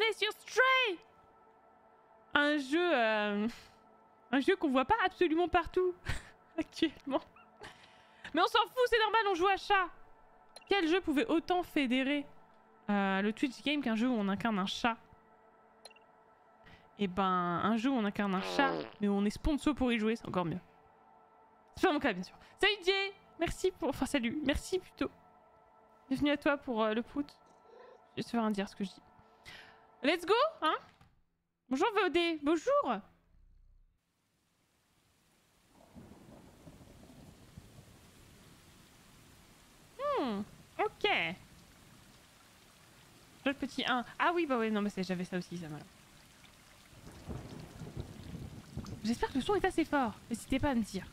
est sur Stray Un jeu... euh, Un jeu qu'on voit pas absolument partout actuellement. Mais on s'en fout, c'est normal, on joue à chat Quel jeu pouvait autant fédérer euh, le Twitch Game qu'un jeu où on incarne un chat? Et ben, un jeu où on incarne un chat, mais où on est sponsor pour y jouer, c'est encore mieux. C'est pas mon cas, bien sûr. Salut Jay Merci pour... Enfin, salut. Merci plutôt. Bienvenue à toi pour euh, le prout. Je vais te faire un dire ce que je dis. Let's go, hein? Bonjour VOD, bonjour Hmm, ok. Le petit 1. Ah oui, bah ouais, non, mais j'avais ça aussi, ça m'a. J'espère que le son est assez fort. N'hésitez pas à me dire.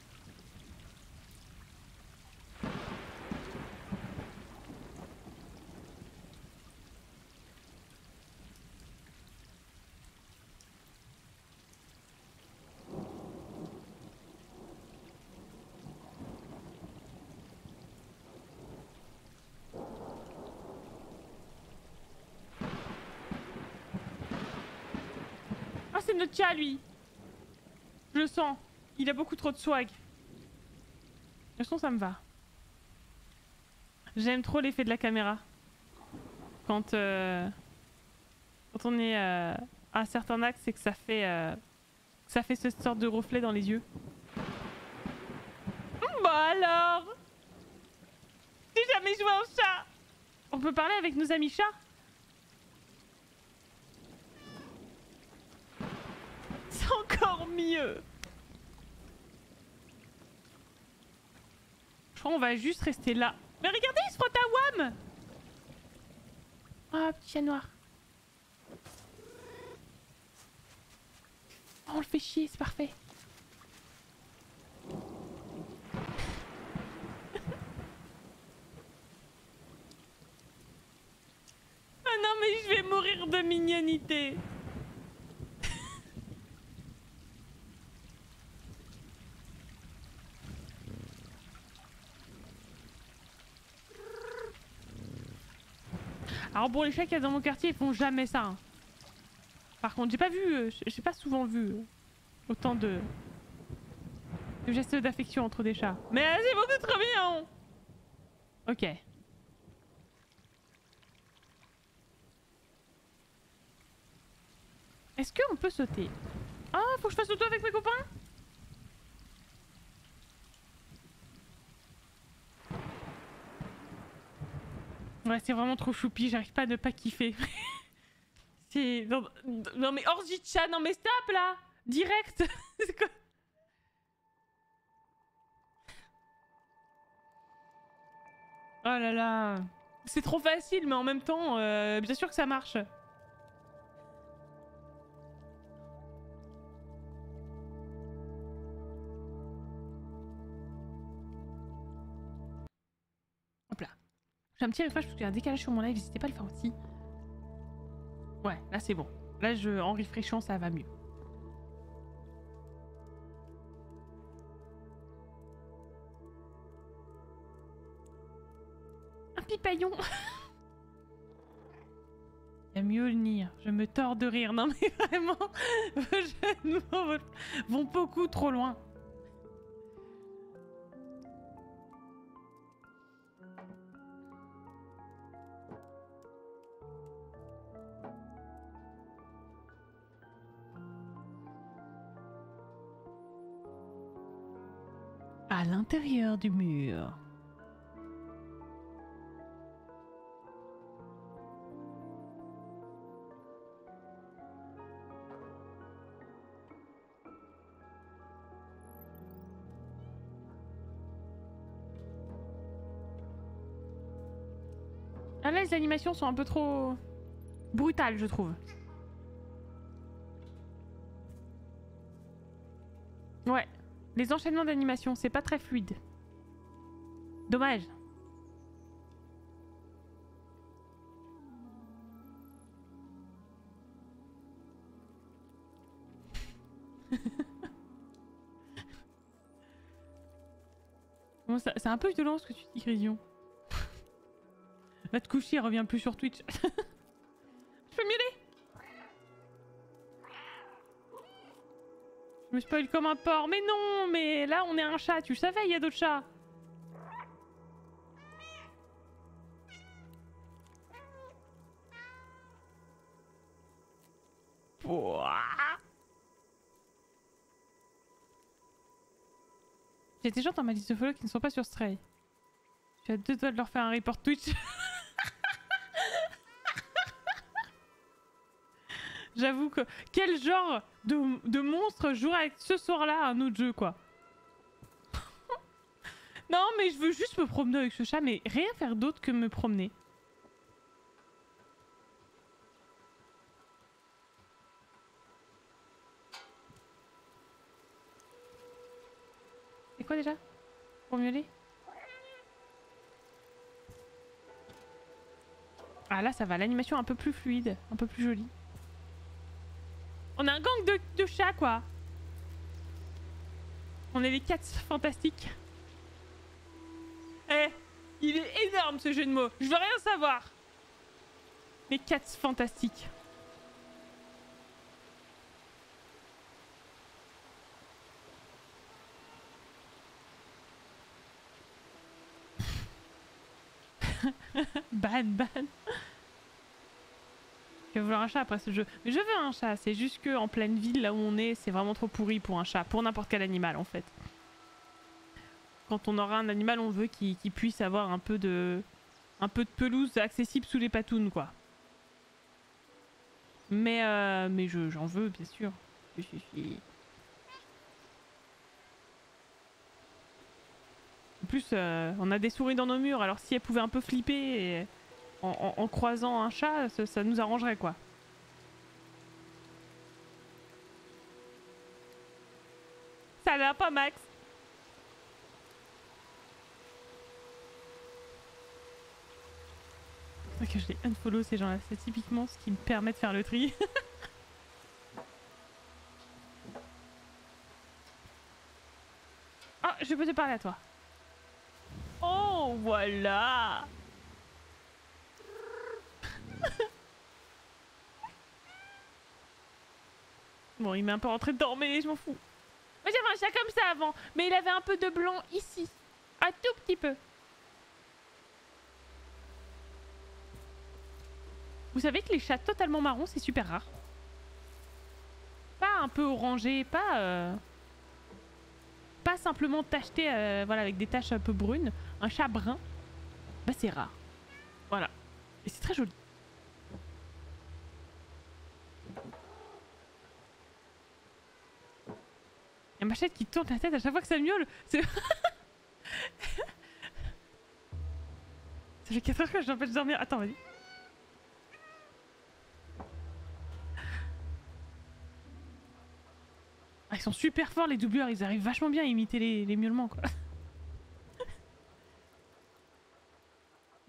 C'est chat, lui Je le sens. Il a beaucoup trop de swag. Le son, ça me va. J'aime trop l'effet de la caméra. Quand, euh, on est euh, à un certain axe et que ça fait, euh, que ça fait cette sorte de reflet dans les yeux. Bah alors J'ai jamais joué en chat On peut parler avec nos amis chats C'est encore mieux. Je crois qu'on va juste rester là. Mais regardez, il se frotte à Wam Ah, petit chat noir. Oh, on le fait chier, c'est parfait. ah non, mais je vais mourir de mignonité. Alors bon, les chats qu'il y a dans mon quartier, ils font jamais ça. hein. Par contre, j'ai pas vu, euh, j'ai pas souvent vu euh, autant de, gestes d'affection entre des chats. Mais c'est beaucoup trop bien Ok. Est-ce qu'on peut sauter? Ah, faut que je fasse auto avec mes copains? Ouais, c'est vraiment trop choupi, j'arrive pas à ne pas kiffer. c'est. Non, mais orgie de chat, non mais stop là Direct quoi Oh là là C'est trop facile, mais en même temps, euh, bien sûr que ça marche. J'ai un petit refresh parce qu'il y a un décalage sur mon live, n'hésitez pas à le faire aussi. Ouais, là c'est bon. Là, je, en refreshant, ça va mieux. Un pipaillon Il y a mieux le nir. Je me tords de rire. Non mais vraiment, vos vont- vont beaucoup trop loin. L'intérieur du mur. Ah les animations sont un peu trop brutales, je trouve. Les enchaînements d'animation, c'est pas très fluide. Dommage. C'est un peu violent ce que tu dis, Grision. Va te coucher, reviens plus sur Twitch. Je me spoil comme un porc. Mais non, mais là on est un chat, tu savais, il y a d'autres chats. J'ai des gens dans ma liste de follow qui ne sont pas sur Stray. Suis à deux doigts de leur faire un report Twitch. J'avoue que quel genre de, monstre jouerait avec ce soir-là un autre jeu quoi. non mais je veux juste me promener avec ce chat mais rien faire d'autre que me promener. C'est quoi déjà? Pour miauler Ah là ça va, l'animation un peu plus fluide, un peu plus jolie. On a un gang de, chats quoi On est les cats fantastiques. Eh Il est énorme ce jeu de mots, je veux rien savoir Les cats fantastiques. ban, ban. Je vais vouloir un chat après ce jeu. Mais je veux un chat, c'est juste que en pleine ville, là où on est, c'est vraiment trop pourri pour un chat. Pour n'importe quel animal en fait. Quand on aura un animal, on veut qu'il puisse avoir un peu de un peu de pelouse accessible sous les patounes quoi. Mais euh, mais je- j'en veux bien sûr. En plus, euh, on a des souris dans nos murs, alors si elles pouvaient un peu flipper en, croisant un chat, ça, nous arrangerait quoi. Ça va pas, Max? C'est que je les unfollow ces gens-là, c'est typiquement ce qui me permet de faire le tri. Ah, je peux te parler à toi. Oh, voilà Bon, il m'est un peu rentré dedans, mais je m'en fous. Moi, j'avais un chat comme ça avant, mais il avait un peu de blanc ici. Un tout petit peu. Vous savez que les chats totalement marrons, c'est super rare. Pas un peu orangé, pas... euh, Pas simplement tacheté euh, voilà, avec des taches un peu brunes. Un chat brun, bah c'est rare. Voilà. Et c'est très joli. Y a Machette qui tourne la tête à chaque fois que ça miaule. C'est- ça fait 4 heures que je l'empêche de dormir. Attends, vas-y. Ah, ils sont super forts les doubleurs, ils arrivent vachement bien à imiter les, miaulements quoi.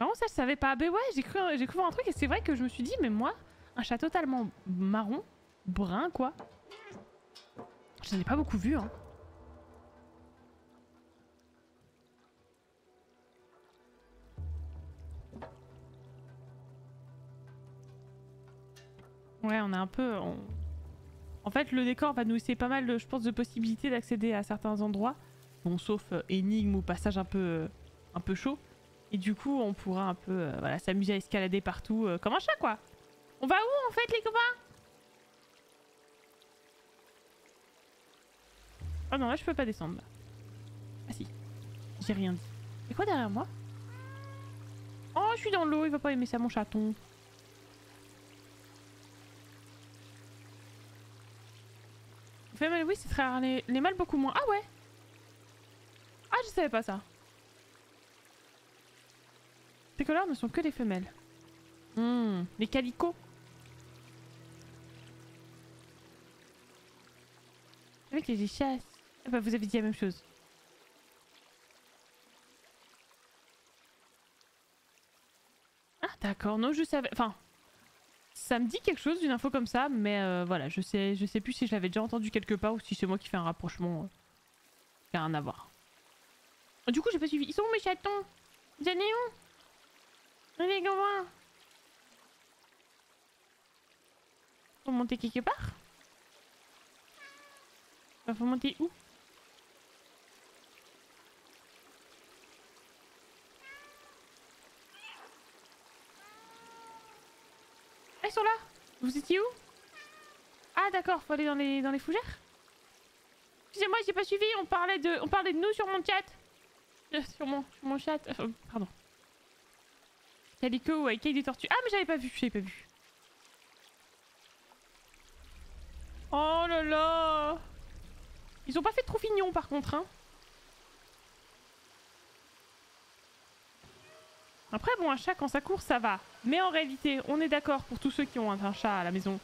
Non, ça je savais pas. Ben ouais, j'ai cru, j'ai cru voir un truc et c'est vrai que je me suis dit, mais moi, un chat totalement marron, brun quoi. Je n'en ai pas beaucoup vu hein. Ouais, on a un peu. En fait, le décor va nous laisser pas mal, je pense, de possibilités d'accéder à certains endroits. Bon, sauf euh, énigmes ou passages un peu, euh, un peu chaud. Et du coup, on pourra un peu euh, s'amuser à escalader partout comme un chat, quoi. On va où, en fait, les copains? Oh non, là, je peux pas descendre. Ah si. J'ai rien dit. Et quoi derrière moi? Oh, je suis dans l'eau, il va pas aimer ça, mon chaton. Fait mal, oui, c'est très. Les, les mâles, beaucoup moins. Ah ouais Ah, je savais pas ça. Ces couleurs ne sont que les femelles. Hmm, les calicots. Avec les chasses. Ah bah, vous avez dit la même chose. Ah, d'accord. Non, je savais. Enfin, ça me dit quelque chose d'une info comme ça, mais euh, voilà, je sais, je sais plus si je l'avais déjà entendu quelque part ou si c'est moi qui fais un rapprochement euh, qui a rien à voir. Du coup, j'ai pas suivi. Ils sont où mes chatons? Vous allez où? Allez, gamin Faut monter quelque part? Faut monter où? Ah, ils sont là Vous étiez où? Ah d'accord, faut aller dans les, dans les fougères Excusez-moi, j'ai pas suivi, on parlait de, on parlait de nous sur mon chat. Euh, sur, mon, sur mon chat, euh, pardon. Calico avec des tortues. Ah mais j'avais pas vu, j'avais pas vu. Oh là là Ils ont pas fait de fignon par contre, hein. Après, bon, un chat quand ça court, ça va. Mais en réalité, on est d'accord pour tous ceux qui ont un chat à la maison.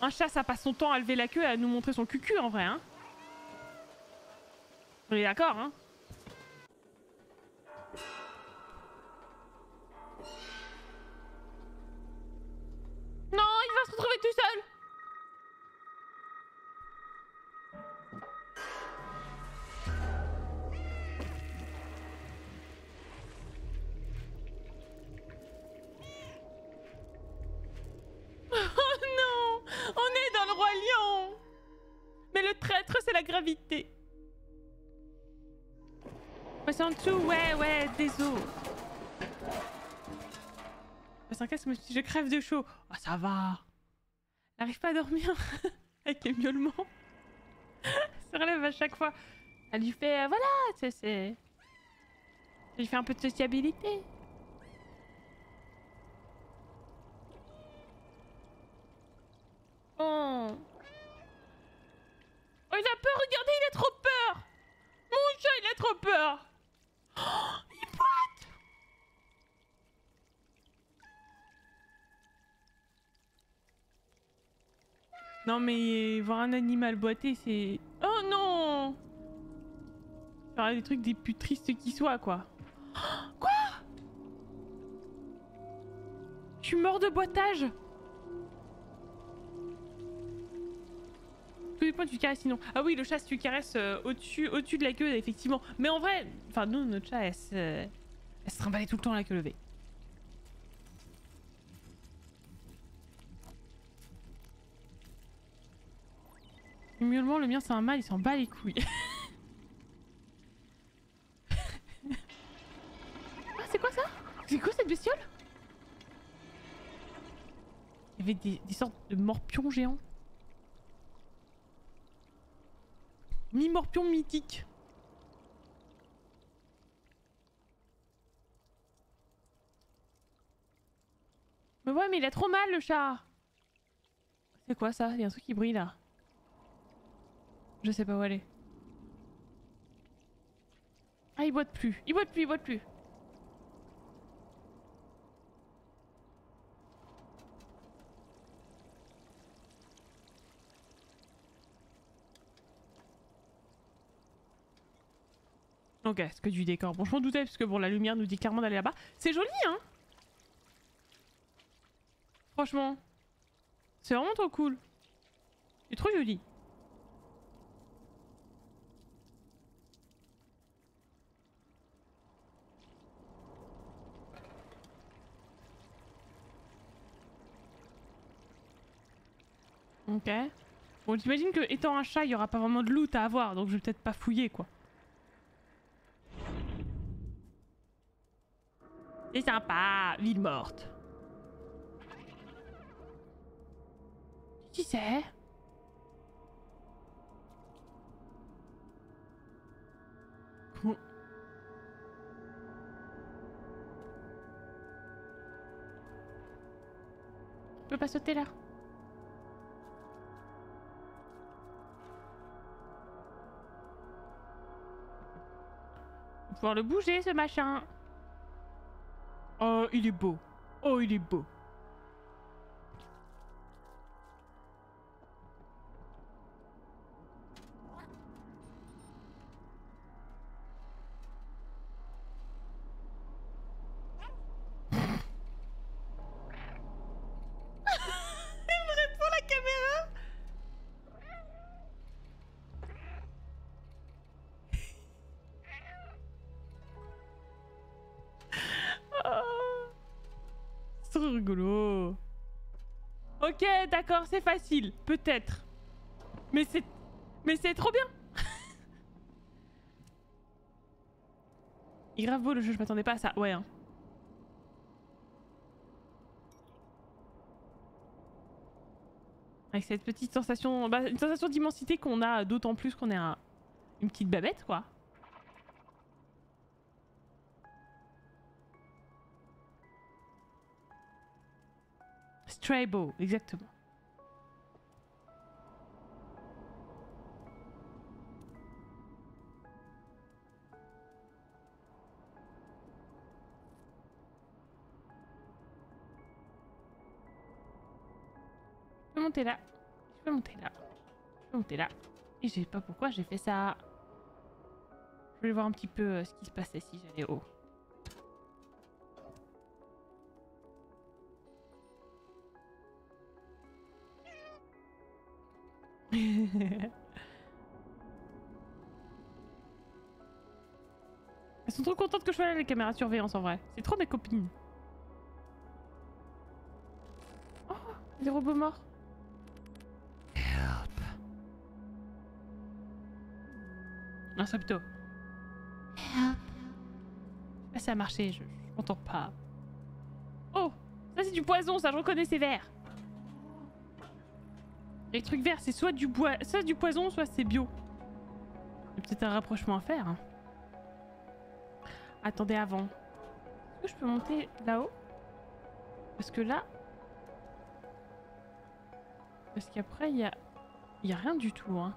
Un chat, ça passe son temps à lever la queue et à nous montrer son cucu en vrai, hein. On est d'accord, hein Non, il va se retrouver tout seul Mais le traître, c'est la gravité Passe en dessous, ouais, ouais, désolé. Passe je crève de chaud. Ah, ça va. Elle n'arrive pas à dormir avec les miaulements. Elle se relève à chaque fois. Elle lui fait, euh, voilà, c'est... Ça lui fait un peu de sociabilité. Oh. Oh, il a peur, regardez, il a trop peur Mon chat, il a trop peur Oh, il boite Non mais voir un animal boiter c'est... Oh non Faire des trucs des plus tristes qui soient quoi. Quoi Je suis mort de boitage Tous les points tu caresses sinon. Ah oui, le chat, tu caresses euh, au-dessus au de la queue, effectivement. Mais en vrai, enfin, nous, notre chat, elle se, elle se trimballait tout le temps la queue levée. Miaulement, le mien, c'est un mâle, il s'en bat les couilles. ah, c'est quoi ça? C'est quoi cette bestiole? Il y avait des, des sortes de morpions géants. Mi-morpion mythique. Mais ouais, mais il a trop mal le chat. C'est quoi ça? Il y a un truc qui brille là. Je sais pas où aller. Ah, il boite plus. Il boite plus, il boite plus. Ok, c'est que du décor. Bon, je m'en doutais, parce que bon, la lumière nous dit clairement d'aller là-bas. C'est joli, hein? Franchement. C'est vraiment trop cool. C'est trop joli. Ok. Bon, j'imagine que étant un chat, il y aura pas vraiment de loot à avoir, donc je vais peut-être pas fouiller, quoi. C'est sympa, ville morte. Qui c'est Comment... Je peux pas sauter là? Pouvoir le bouger ce machin. Oh, il est beau. Oh, il est beau. rigolo. Ok, d'accord, c'est facile. Peut-être. Mais c'est... Mais c'est trop bien Il grave beau le jeu, je m'attendais pas à ça. Ouais. Hein. Avec cette petite sensation... Bah, une sensation d'immensité qu'on a d'autant plus qu'on est une petite babette, quoi. Straybo, exactement. monter là. Je peux monter là. Je peux monter là. Et je sais pas pourquoi j'ai fait ça. Je voulais voir un petit peu euh, ce qui se passait si j'allais haut. Elles sont trop contentes que je sois là les caméras de surveillance en vrai. C'est trop mes copines. Oh, des robots morts. Non, ça plutôt. Ah, ça a marché, je, je m'entends pas. Oh Ça c'est du poison, ça je reconnais ces verts. Les trucs verts, c'est soit du bois, soit du poison, soit c'est bio. Il y a peut-être un rapprochement à faire. Hein. Attendez avant. Est-ce que je peux monter là-haut? Parce que là... Parce qu'après, il y a... A rien du tout, hein.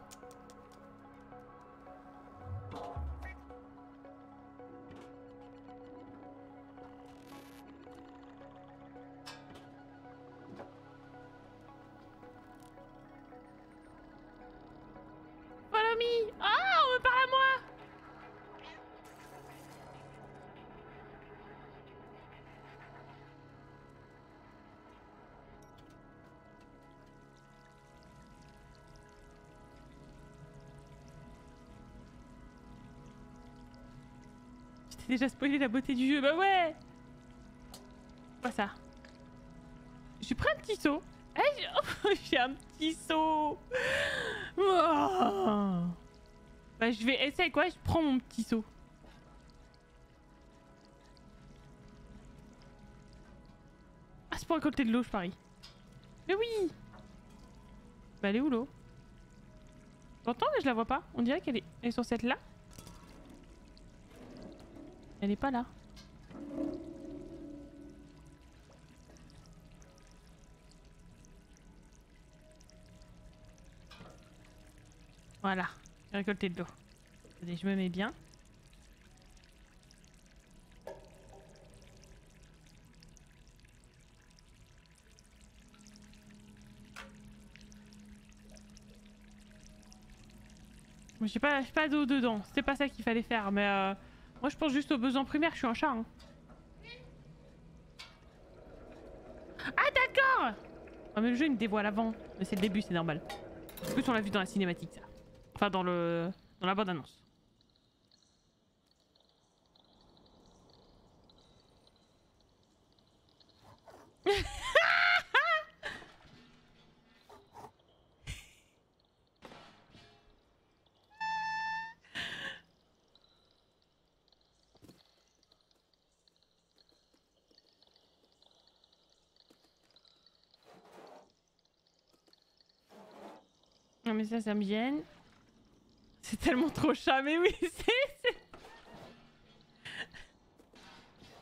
Déjà spoilé la beauté du jeu. Bah ouais Quoi ça J'ai pris un petit saut. Eh, j'ai un petit saut. Bah je vais essayer quoi Je prends mon petit saut. Ah c'est pour récolter de l'eau je parie. Mais oui Bah elle est où l'eau? Mais je la vois pas. On dirait qu'elle est... est sur cette là. Elle est pas là. Voilà, j'ai récolté de l'eau. Je me mets bien. J'ai pas, pas d'eau dedans, c'était pas ça qu'il fallait faire, mais euh, moi je pense juste aux besoins primaires, je suis un chat. Hein. Ah d'accord Ah mais le jeu il me dévoile avant. Mais c'est le début, c'est normal. En plus on l'a vu dans la cinématique ça. Enfin dans le... dans la bande annonce. Non mais ça, ça me gêne. C'est tellement trop chat, mais oui, c'est...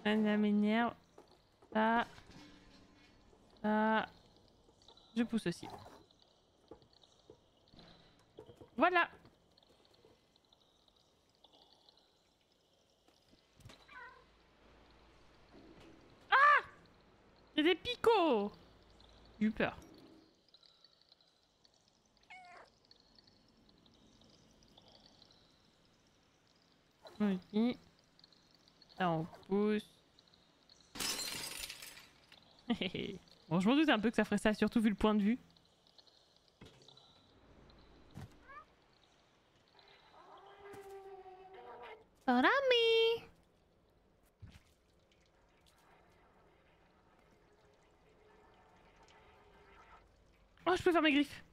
Ça m'énerve. Ça... Ça... Je pousse aussi. Voilà Ah a des picots J'ai eu peur. Ok. Là, on pousse. bon, je m'en doutais un peu que ça ferait ça, surtout vu le point de vue. Rami Oh, je peux faire mes griffes.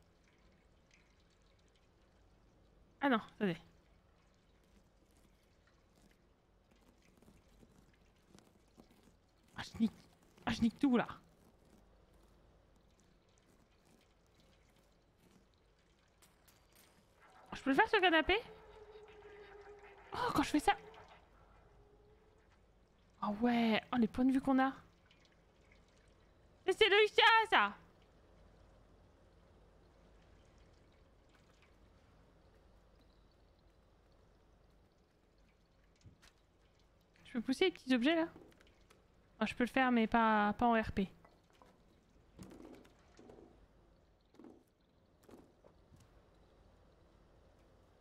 Ah non, attendez. Je nique... Ah, je nique tout là. Je peux le faire ce canapé? Oh, quand je fais ça... Oh ouais, oh les points de vue qu'on a. C'est le chat ça Je peux pousser les petits objets là? Ah, Je peux le faire mais pas, pas en RP.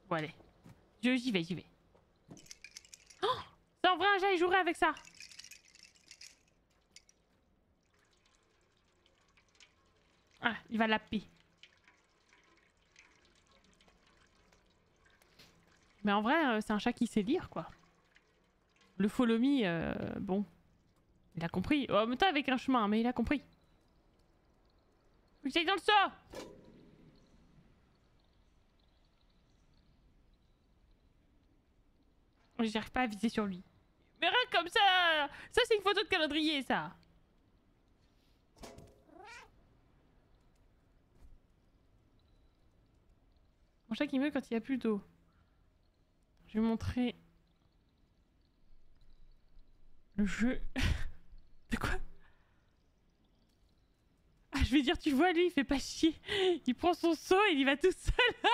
Bon allez. J'y vais, j'y vais. Oh en vrai un jet, je jouerai avec ça Ah, il va lapper. Mais en vrai, euh, c'est un chat qui sait lire, quoi. Le follow me, euh, bon. Il a compris. Oh, en même temps, avec un chemin, mais il a compris. J'aille dans le seau J'arrive pas à viser sur lui. Mais rien comme ça Ça, c'est une photo de calendrier, ça Mon chat qui meurt quand il n'y a plus d'eau. Je vais montrer le jeu. De quoi? Ah, je vais dire, tu vois, lui, il fait pas chier. Il prend son seau et il y va tout seul.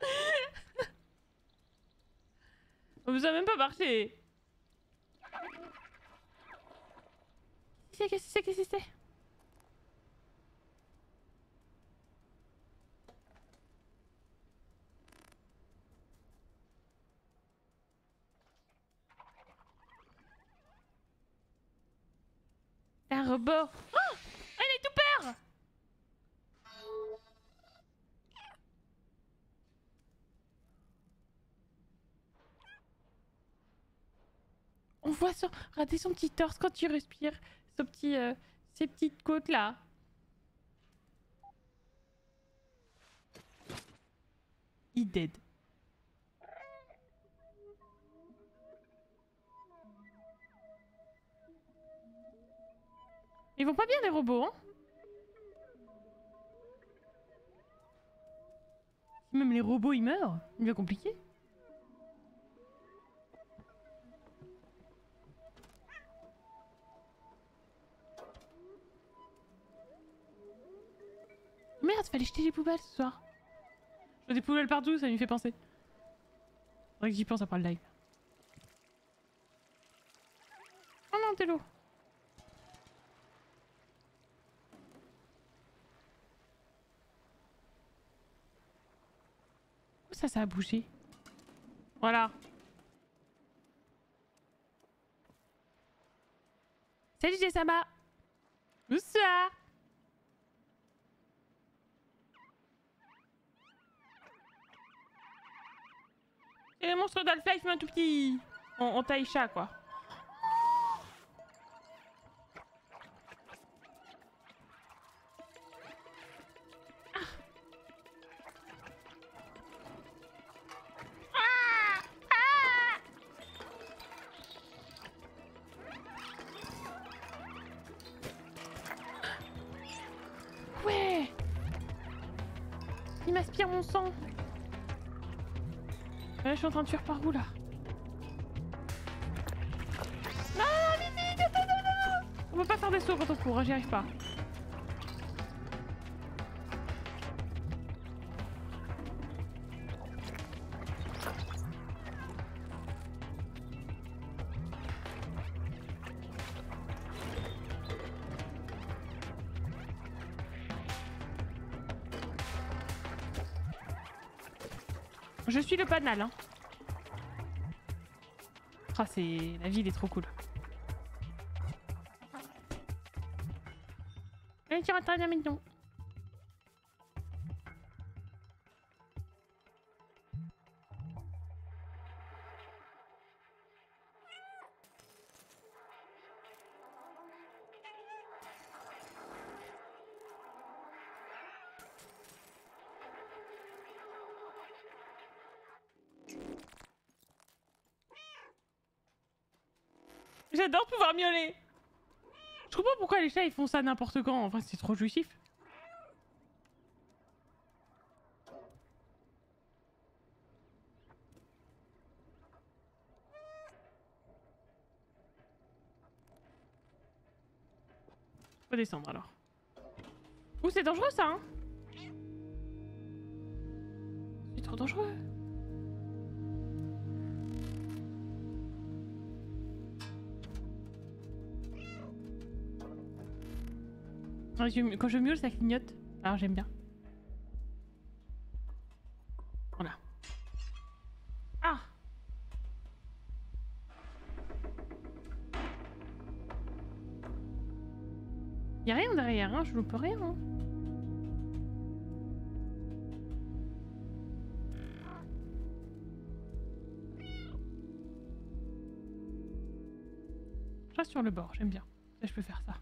Oh, ça a même pas marché. Qu'est-ce que c'est Qu'est-ce que c'est Un robot. Oh Elle est tout peur On voit son... Regardez son petit torse quand tu respires. Son petit... euh, Ses petites côtes là. Il dead. Ils vont pas bien les robots, hein même les robots ils meurent, il devient compliqué. Merde, fallait jeter les poubelles ce soir. Je vois des poubelles partout, ça lui fait penser. Faudrait que j'y pense après le live. Oh non, t'es l'eau. Ça, ça a bougé Voilà. Salut Jessama Bonsoir Et les monstres d'Half-Life, un tout petit... En, en taille chat, quoi. Train de fuir par où là Non, vite, vite, attends, non On peut pas faire des sauts quand on court, hein, j'y arrive pas. Je suis le panal, hein. C'est... La ville est trop cool. Allez, tu rentres miauler. Je comprends pourquoi les chats ils font ça n'importe quand. Enfin, c'est trop jouissif. Faut descendre alors. Ouh, c'est dangereux ça, hein C'est trop dangereux. Quand je, quand ça clignote. Alors j'aime bien. Voilà. Ah Y'a rien derrière, hein, je loupe rien. Hein. Je reste sur le bord, j'aime bien. Je peux faire ça.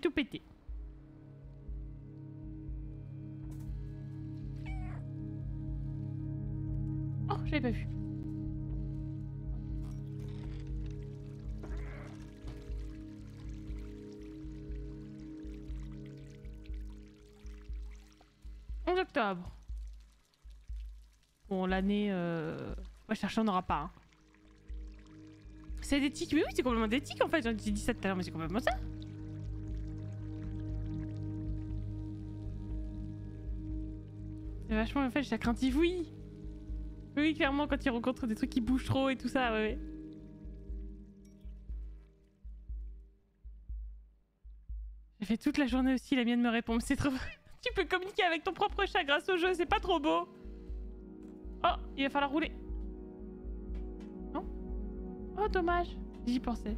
Tout pété. Oh, j'avais pas vu. octobre. Bon, l'année... Euh... Ouais, chercher, on n'aura pas. Hein. C'est des tics. Mais oui, c'est complètement des tics en fait. J'ai dit ça tout à l'heure, mais c'est complètement ça. C'est vachement en fait, j'ai craintif, oui. Oui, clairement, quand il rencontre des trucs qui bougent trop et tout ça, ouais. J'ai fait toute la journée aussi, la mienne me répond. C'est trop... tu peux communiquer avec ton propre chat grâce au jeu, c'est pas trop beau. Oh, il va falloir rouler. Non? Oh, dommage. J'y pensais.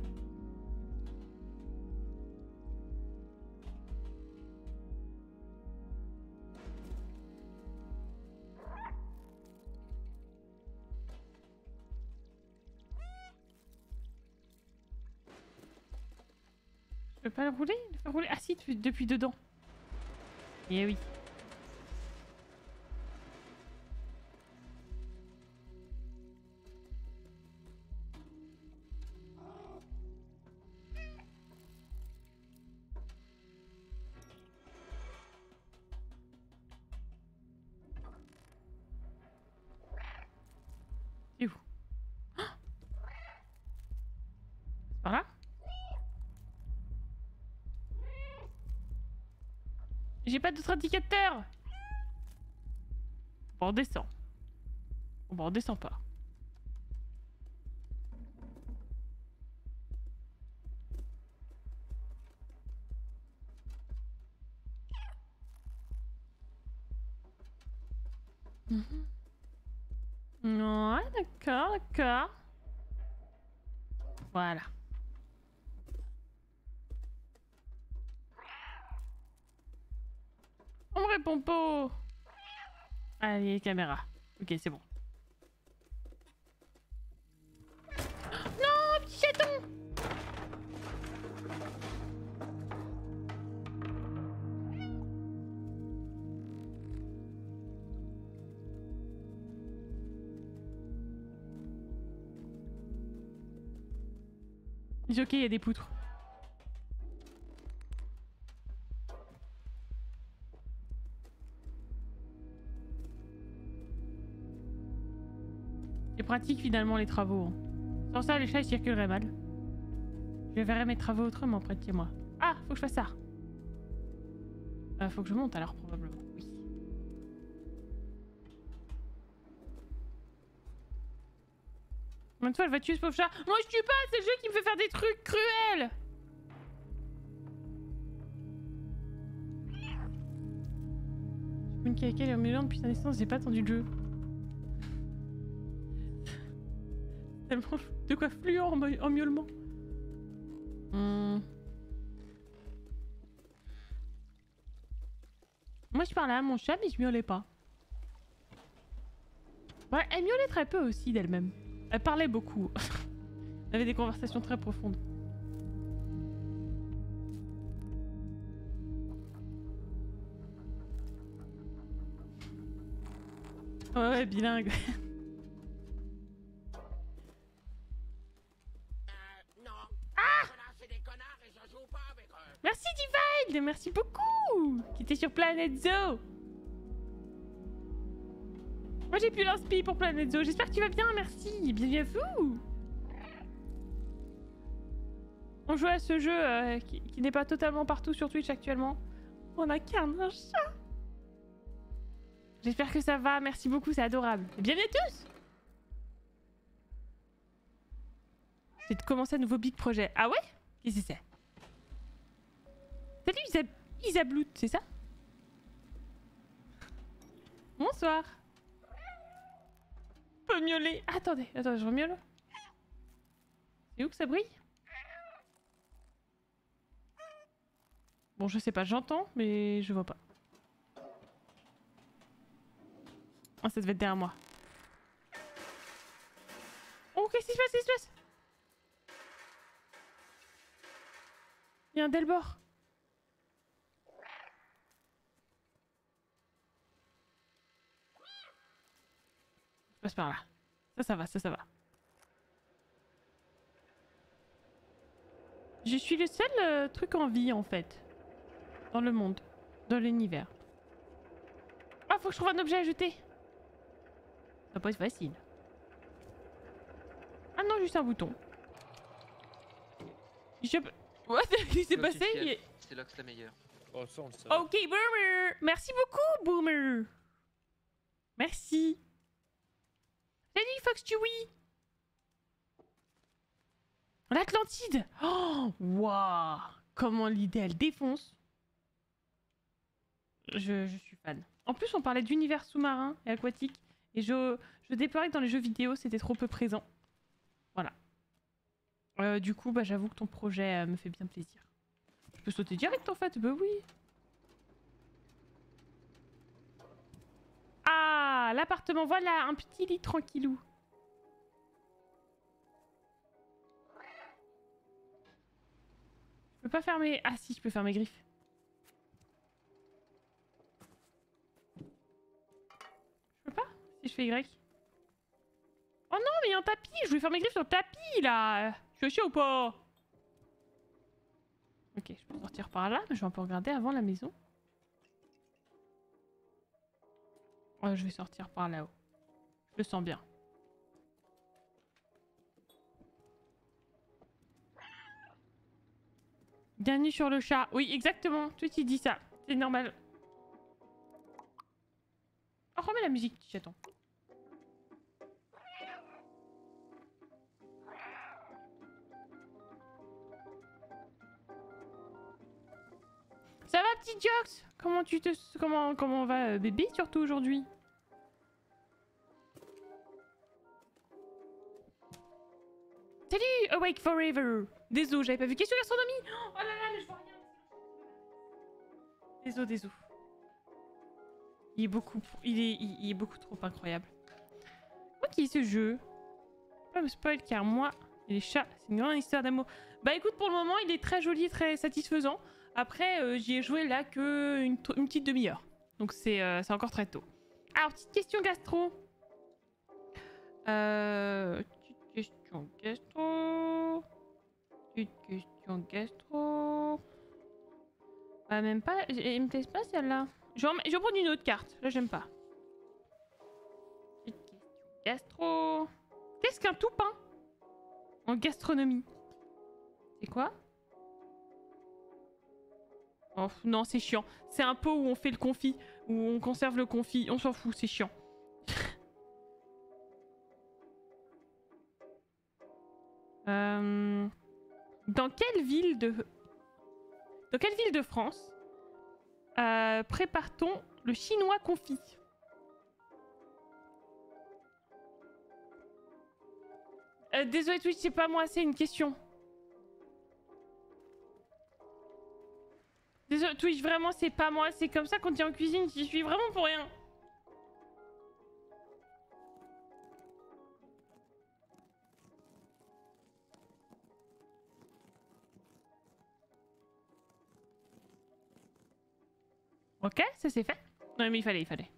Peux pas le rouler, le rouler Ah si, depuis dedans. Eh oui. Pas d'autre indicateur Bon, on descend. Bon, on descend pas. Ouais, d'accord, d'accord. Voilà. On me répond pas. Allez, caméra. Ok, c'est bon. Non, petit chaton Ok, il y a des poutres. Pratique finalement les travaux. Sans ça, les chats ils circuleraient mal. Je verrai mes travaux autrement près de chez moi. Ah, faut que je fasse ça. Euh, faut que je monte alors probablement. Oui. Combien de fois elle va tuer ce pauvre chat? Moi je tue pas, c'est le jeu qui me fait faire des trucs cruels une caca est en depuis sa naissance, j'ai pas attendu le jeu. Tellement de quoi fluent en, en miaulement. Hmm. Moi je parlais à mon chat mais je miaulais pas. Ouais, elle miaulait très peu aussi d'elle-même. Elle parlait beaucoup. elle avait des conversations très profondes. Ouais, ouais, bilingue. Merci beaucoup Qui était sur Planet Zoo Moi j'ai plus l'inspi pour Planet Zoo. J'espère que tu vas bien, merci Bienvenue à vous On joue à ce jeu euh, qui, n'est pas totalement partout sur Twitch actuellement. On incarne un chat J'espère que ça va, merci beaucoup, c'est adorable. Bienvenue à tous J'ai commencé un nouveau big projet. Ah ouais? Qu'est-ce que c'est? Salut Isab Isablout, c'est ça? Bonsoir. Peut miauler. Attendez, attendez, je remiaule. C'est où que ça brille? Bon, je sais pas, j'entends, mais je vois pas. Oh, ça devait être derrière moi. Oh, qu'est-ce qui se passe? Qu'est-ce qui se passe? Il y a un Delbord. Passe par là. Ça, ça va, ça, ça va. Je suis le seul euh, truc en vie, en fait. Dans le monde. Dans l'univers. Ah, faut que je trouve un objet à jeter. Ça va pas être facile. Ah non, juste un bouton. Je... What? Qu'est-ce qui s'est passé? Il C'est Lox la meilleure. Oh, ça, on le savait. Ok, Boomer Merci beaucoup, Boomer Merci Salut, Fox Chewie L'Atlantide Oh Waouh Comment l'idée, elle défonce je, suis fan. En plus, on parlait d'univers sous-marin et aquatique. Et je, je déplorais que dans les jeux vidéo, c'était trop peu présent. Voilà. Euh, du coup, bah, j'avoue que ton projet euh, me fait bien plaisir. Je peux sauter direct en fait, bah oui. L'appartement, voilà, un petit lit tranquillou. Je peux pas fermer... Ah si, je peux faire mes griffes. Je peux pas Si je fais Y. Oh non, mais il y a un tapis Je voulais faire mes griffes sur le tapis, là Je suis chiant ou pas? Ok, je peux sortir par là, mais je vais un peu regarder avant la maison. Je vais sortir par là-haut. Je le sens bien. Bienvenue sur le chat. Oui, exactement. Tout il dit ça. C'est normal. Oh, remets la musique, petit chaton. Ça va, petit Jox? Comment tu te... Comment, comment va euh, bébé, surtout aujourd'hui? Salut, Awake Forever Désolé, j'avais pas vu. Question gastronomie Oh là là, mais je vois rien Désolé, désolé. Il est beaucoup... Il est, il, est beaucoup trop incroyable. Est ce jeu? Pas me spoil car moi et les chats, c'est une grande histoire d'amour. Bah écoute, pour le moment, il est très joli, très satisfaisant. Après, euh, j'y ai joué là que une, petite demi-heure. Donc c'est euh, encore très tôt. Alors, petite question gastro. Euh, petite question gastro. Petite question gastro. Bah, même pas. Elle me plaît pas celle-là. Je vais prendre une autre carte. Là, j'aime pas. Petite question gastro. Qu'est-ce qu'un toupin En gastronomie? C'est quoi? Oh, non, c'est chiant. C'est un pot où on fait le confit, où on conserve le confit. On s'en fout, c'est chiant. Euh, Dans quelle ville de... Dans quelle ville de France euh, prépare-t-on le chinois confit? Euh, Désolé Twitch, c'est pas moi, c'est une question. Désolé Twitch, vraiment c'est pas moi, c'est comme ça qu'on dit en cuisine, j'y suis vraiment pour rien. Ok, ça c'est fait. Non mais il fallait, il fallait.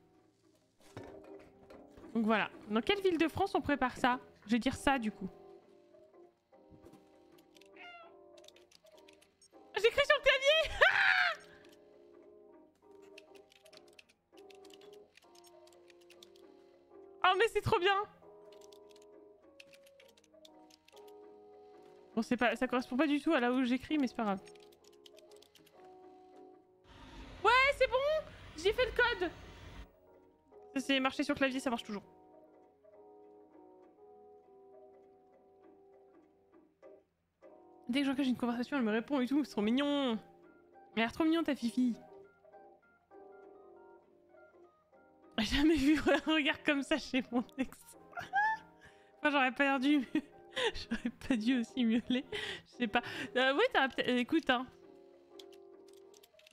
Donc voilà. Dans quelle ville de France on prépare ça? Je vais dire ça du coup. C'est trop bien Bon c'est pas, ça correspond pas du tout à là où j'écris mais c'est pas grave. Ouais c'est bon J'ai fait le code Ça c'est marché sur clavier, ça marche toujours. Dès que j'engage une conversation, elle me répond et tout, c'est trop mignon. Elle a l'air trop mignon ta fifi. Jamais vu un regard comme ça chez mon ex. Moi j'aurais pas dû. j'aurais pas dû aussi miauler. Je sais pas. Euh, oui, t'as peut-être. Écoute, hein.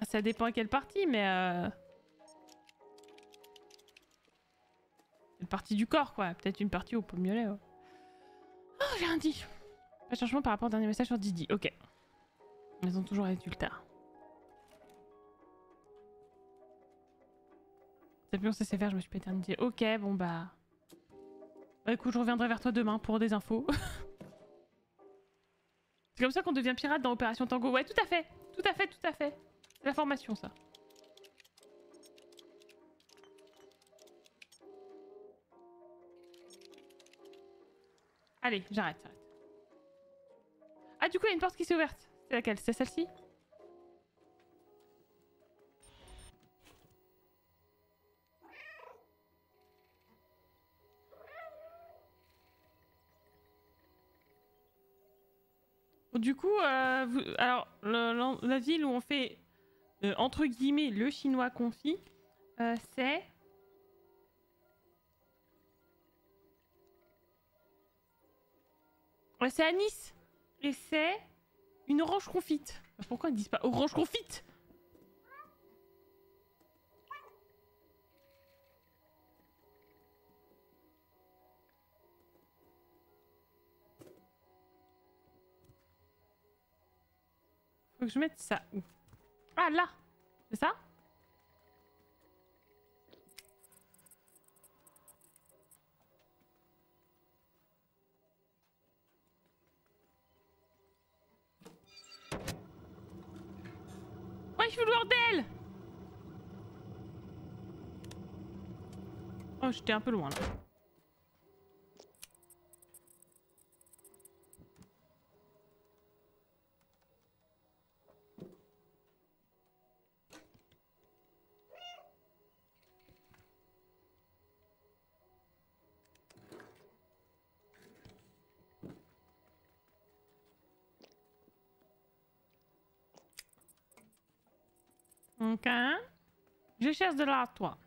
Ça dépend à quelle partie, mais. Euh... Une partie du corps, quoi. Peut-être une partie où on peut miauler. Ouais. Oh, j'ai un dit. Pas changement par rapport au dernier message sur Didi. Ok. Ils ont toujours résultat. C'est plus on sait faire, je me suis pas éternisée. Ok, bon bah... bah... écoute, je reviendrai vers toi demain pour des infos. C'est comme ça qu'on devient pirate dans Opération Tango. Ouais, tout à fait Tout à fait, tout à fait C'est la formation, ça. Allez, j'arrête, j'arrête. Ah, du coup, il y a une porte qui s'est ouverte. C'est laquelle? C'est celle-ci? Du coup, euh, alors, la ville où on fait, euh, entre guillemets, le chinois confit, euh, c'est... c'est à Nice et c'est une orange confite. Pourquoi ils disent pas orange confite? Faut que je mette ça où? Ah là. C'est ça? Je le bordel! Oh, j'étais un peu loin là. Ok. Je cherche de là, toi.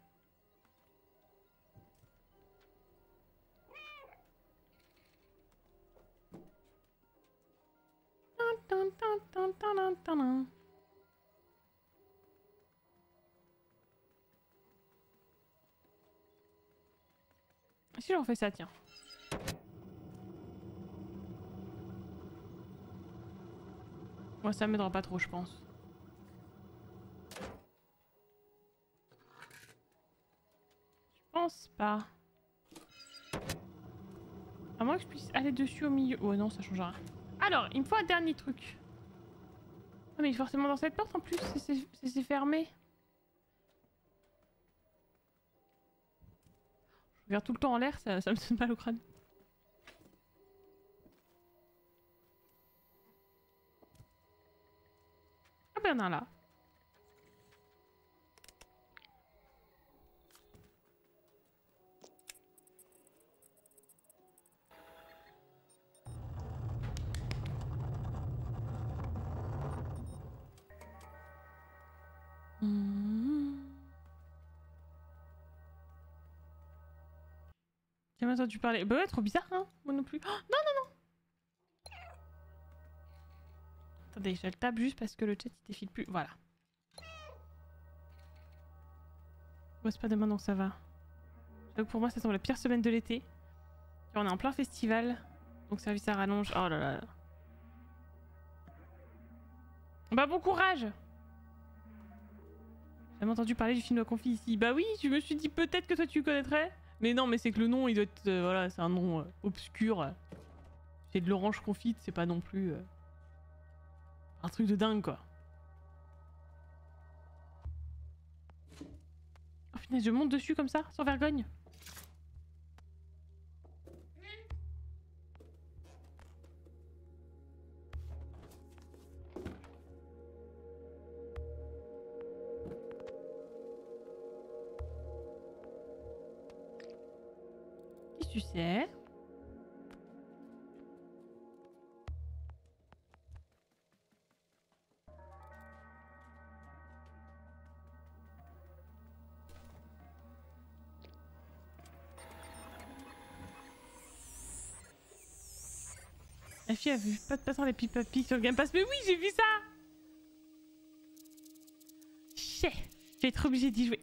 Si j'en fais ça, tiens. Moi, ça m'aidera pas trop, je pense. Pense pas. À moins que je puisse aller dessus au milieu. Oh non, ça change rien. Alors, il me faut un dernier truc. Ah mais forcément dans cette porte en plus, c'est fermé. Je regarde tout le temps en l'air, ça, me donne mal au crâne. Ah ben là. Même entendu parler. Bah ouais, trop bizarre, hein Moi non plus. Oh, non, non, non Attendez, je le tape juste parce que le chat il défile plus. Voilà. C'est pas demain, donc ça va. Donc pour moi, ça semble la pire semaine de l'été. On est en plein festival. Donc service à rallonge. Oh là là. Bah bon courage j'ai entendu parler du film de conflit ici. Bah oui, je me suis dit peut-être que toi tu connaîtrais. Mais non, mais c'est que le nom, il doit être. Euh, voilà, c'est un nom euh, obscur. C'est de l'orange confite, c'est pas non plus. Euh, un truc de dingue, quoi. Oh, Au final, je monte dessus comme ça, sans vergogne. Sais La fille a vu pas de passant les pipapi sur le Game Pass. Mais oui, j'ai vu ça Chais Je vais être obligée d'y jouer.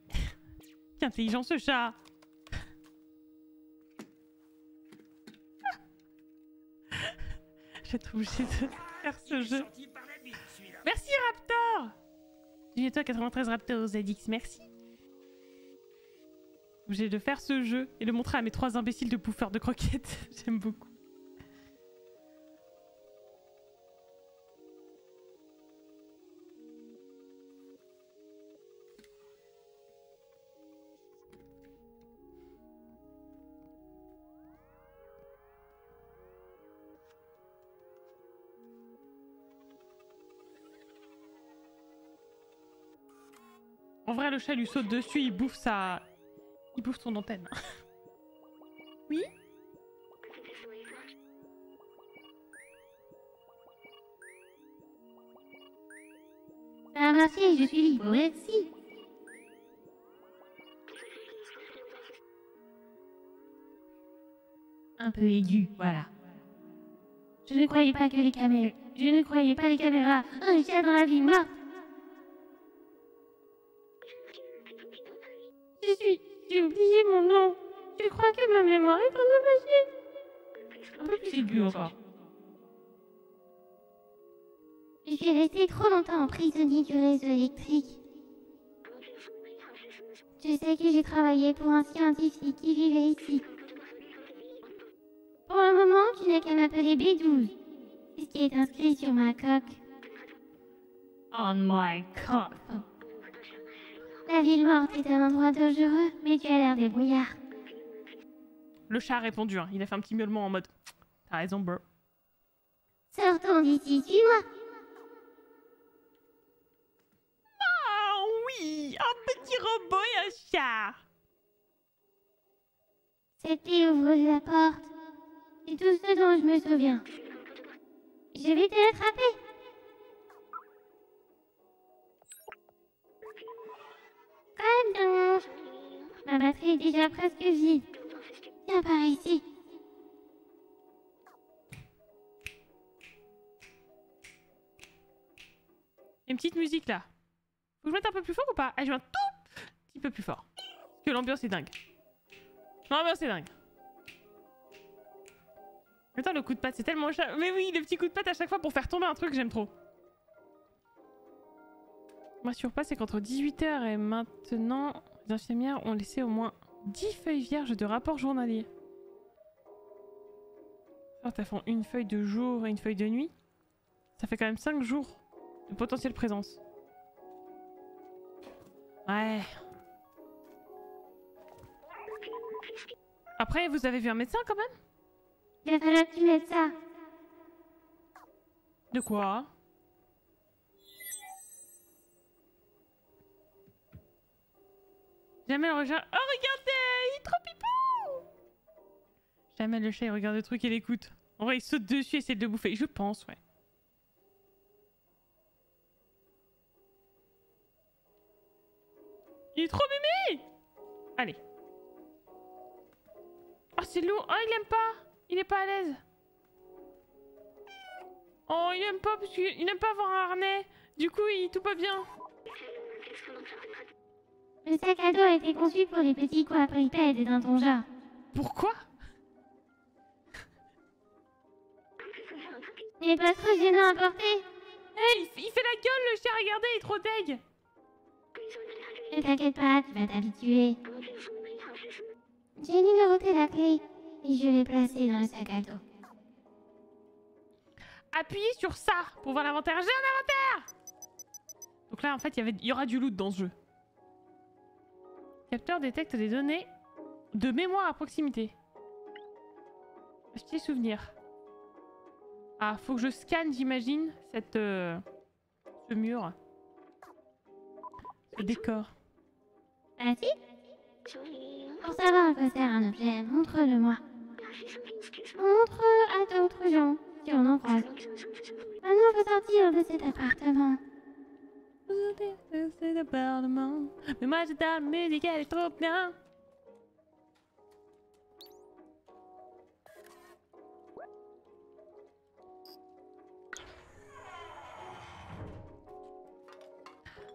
Intelligent ce chat vais être obligée de faire ce jeu. Merci Raptor J'ai toi 93 Raptor ZX, merci. Obligé de faire ce jeu et le montrer à mes trois imbéciles de bouffeurs de croquettes. J'aime beaucoup. Le chat lui saute dessus, il bouffe sa... Il bouffe son antenne. oui Ça a marché, je suis libre, merci. Un peu aigu, voilà. Je ne croyais pas que les caméras... Je ne croyais pas les caméras. Un chat dans la vie morte. J'ai oublié mon nom. Je crois que ma mémoire est plus encore. Je suis restée trop longtemps prisonnier du réseau électrique. Je sais que j'ai travaillé pour un scientifique qui vivait ici. Pour le moment, tu n'as qu'à m'appeler B12. C'est ce qui est inscrit sur ma coque. On my cock. La ville morte est un endroit dangereux, mais tu as l'air débrouillard. Le chat a répondu, hein. il a fait un petit miaulement en mode... T'as raison, bro. Sortons d'ici, suis-moi. Ah oui Un petit robot et un chat Cette clé ouvre la porte. C'est tout ce dont je me souviens. Je vais te l'attraper. Bien. Ma batterie est déjà presque vide. Viens par ici. Une petite musique là. Faut que je mette un peu plus fort ou pas? Ah, je un tout petit peu plus fort. Parce que l'ambiance est dingue. L'ambiance est dingue. Attends, le coup de patte, c'est tellement. Mais oui, le petit coup de patte à chaque fois pour faire tomber un truc, j'aime trop. Moi, sur pas, c'est qu'entre 18h et maintenant, les infirmières ont laissé au moins 10 feuilles vierges de rapports journaliers. Alors, elles font une feuille de jour et une feuille de nuit. Ça fait quand même 5 jours de potentielle présence. Ouais. Après, vous avez vu un médecin quand même? Il tu mettes ça. De quoi? Jamais le regarde. Oh, regardez Il est trop pipou Jamais le chat il regarde le truc et l'écoute. En vrai, il saute dessus et essaie de le bouffer. Je pense, ouais. Il est trop mémé Allez. Oh, c'est lourd. Oh, il aime pas. Il est pas à l'aise. Oh, il aime pas parce qu'il n'aime pas avoir un harnais. Du coup, il tout pas bien. Le sac à dos a été conçu pour les petits quadrupèdes dans ton genre. Pourquoi? Il n'est pas trop gênant à porter. Eh, il, fait la gueule, le chien, regardez, il est trop deg. Ne t'inquiète pas, tu vas t'habituer. J'ai numéroté la clé et je l'ai placée dans le sac à dos. Appuyez sur ça pour voir l'inventaire. J'ai un inventaire Donc là, en fait, il y avait- il y aura du loot dans ce jeu. Capteur détecte des données de mémoire à proximité. Petit souvenir. Ah, faut que je scanne, j'imagine, cette... Euh, ce mur. Ce décor. Si Pour savoir à quoi sert un objet, montre-le-moi. Montre à d'autres gens, si on en croise. Maintenant, faut sortir de cet appartement. Mais moi, j'adore la musique, elle est trop bien.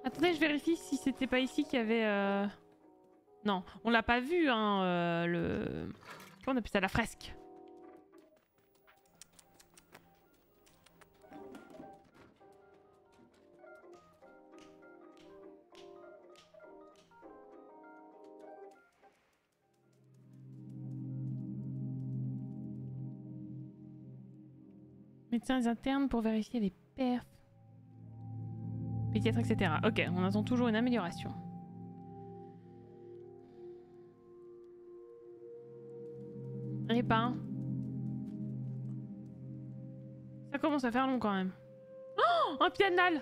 Attendez, je vérifie si c'était pas ici qu'il y avait... Euh... Non, on l'a pas vu, hein, euh, le... Comment on appelle ça La fresque. Médecins internes pour vérifier les perfs pédiatre, etc. Ok, on attend toujours une amélioration. Et ben... Ça commence à faire long quand même. Oh Un pianal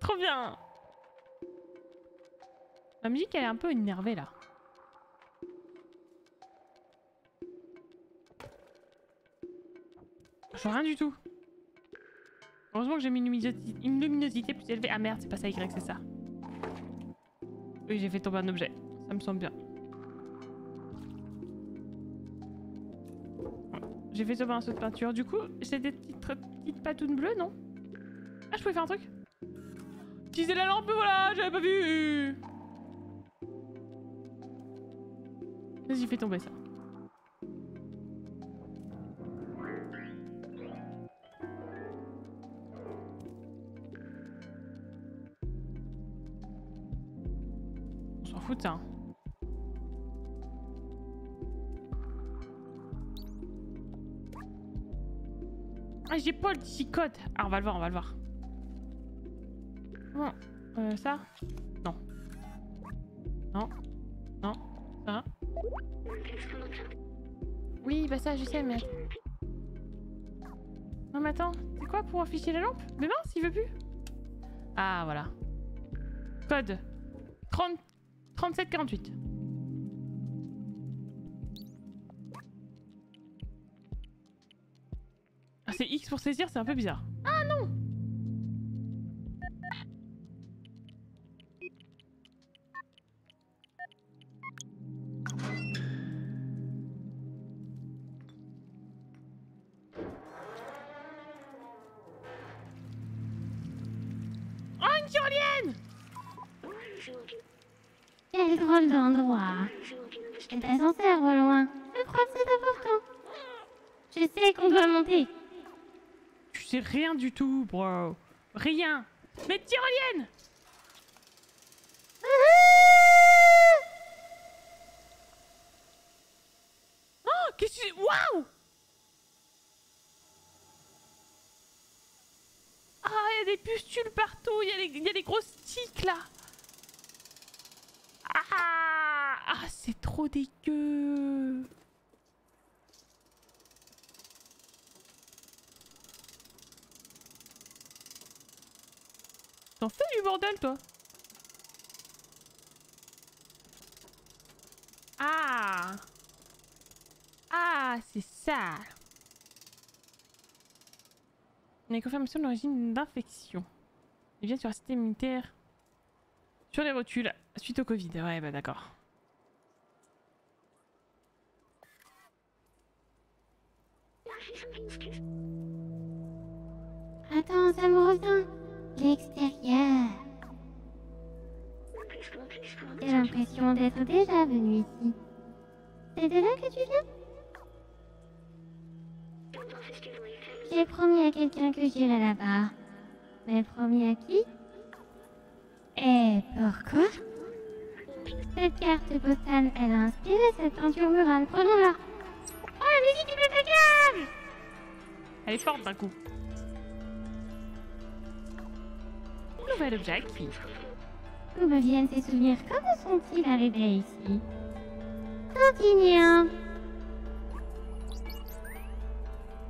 Trop bien La musique elle est un peu énervée là. Je vois rien du tout. Heureusement que j'ai mis une luminosité, plus élevée. Ah merde, c'est pas ça Y, c'est ça. Oui, j'ai fait tomber un objet. Ça me semble bien. J'ai fait tomber un saut de peinture. Du coup, j'ai des petites, petites patounes bleues, non? Ah, je pouvais faire un truc? Utiliser la lampe, voilà, j'avais pas vu Vas-y, fais tomber ça. Hein. Ah, j'ai pas le code. Ah, on va le voir, on va le voir. Bon, euh, ça? Je sais, mais... Non, mais attends, c'est quoi pour afficher la lampe Mais mince, il veut plus. Ah, voilà. Code. 30 37-48. Ah, c'est X pour saisir, c'est un peu bizarre. Rien du tout, bro. Rien. Mais tyrolienne Oh, qu'est-ce que... Waouh Ah, il y a des pustules partout. Il y, y, a des grosses tiques, là. Ah, ah c'est trop dégueu. Fais du bordel, toi Ah Ah, c'est ça On a confirmation de l'origine d'infection. Il vient sur un système immunitaire sur les rotules, suite au Covid. Ouais, bah d'accord. Attends, ça me revient. L'extérieur. J'ai l'impression d'être déjà venu ici. C'est de là que tu viens? J'ai promis à quelqu'un que j'irai là-bas. Mais promis à qui? Et pourquoi? Cette carte postale, elle a inspiré cette peinture murale. Prenons-la. Oh, la musique est impeccable Elle est forte d'un coup. Nouvel objectif. D'où me viennent ces souvenirs Comment sont-ils arrivés ici Continuons.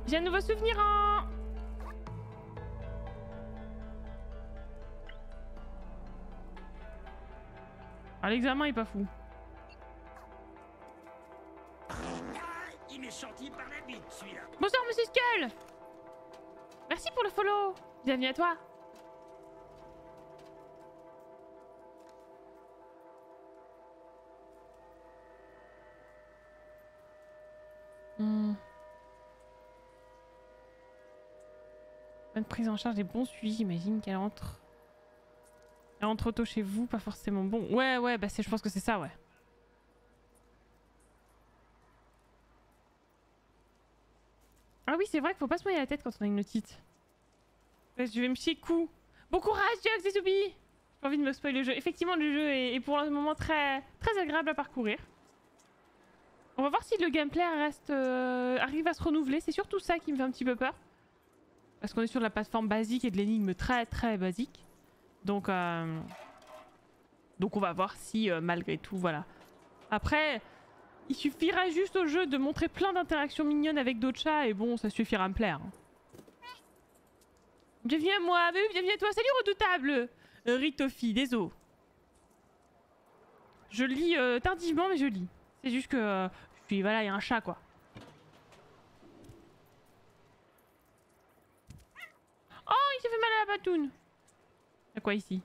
J'ai un nouveau souvenir en... Ah, l'examen est pas fou. Il m'est sorti par la bite, celui-là. Bonsoir, monsieur Skull Merci pour le follow Bienvenue à toi Hmm. Bonne prise en charge et bon suivi, j'imagine qu'elle rentre. Elle rentre tôt chez vous, pas forcément bon. Ouais, ouais, bah je pense que c'est ça, ouais. Ah oui, c'est vrai qu'il faut pas se noyer la tête quand on a une otite. Je vais me chier le cou. Bon courage, Zubi J'ai envie de me spoiler le jeu. Effectivement, le jeu est, est pour le moment très, très agréable à parcourir. On va voir si le gameplay reste, euh, arrive à se renouveler. C'est surtout ça qui me fait un petit peu peur. Parce qu'on est sur de la plateforme basique et de l'énigme très très basique. Donc, euh, donc on va voir si euh, malgré tout, voilà. Après, il suffira juste au jeu de montrer plein d'interactions mignonnes avec d'autres chats et bon, ça suffira à me plaire. Bienvenue à moi, bienvenue à toi, salut redoutable Ritofi, désolé. Je lis tardivement, mais je lis. C'est juste que suis, voilà, il y a un chat quoi. Oh, il s'est fait mal à la batoune Y'a quoi ici?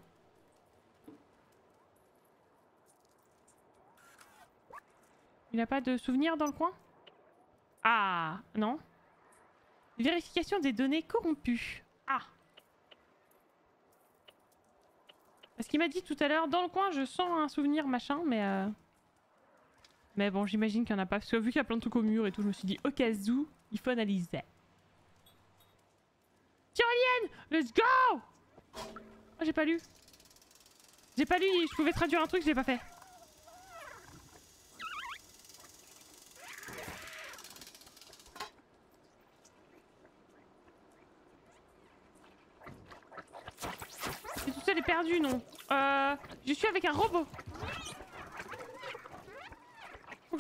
Il n'a pas de souvenir dans le coin? Ah, non. Vérification des données corrompues. Ah. Parce qu'il m'a dit tout à l'heure, dans le coin, je sens un souvenir machin, mais... euh, Mais bon, j'imagine qu'il n'y en a pas. Parce que vu qu'il y a plein de trucs au mur et tout, je me suis dit, au cas où, il faut analyser. Tyrolienne Let's go Oh, j'ai pas lu. J'ai pas lu, je pouvais traduire un truc, je l'ai pas fait. C'est tout seul et perdu, non. Euh, je suis avec un robot.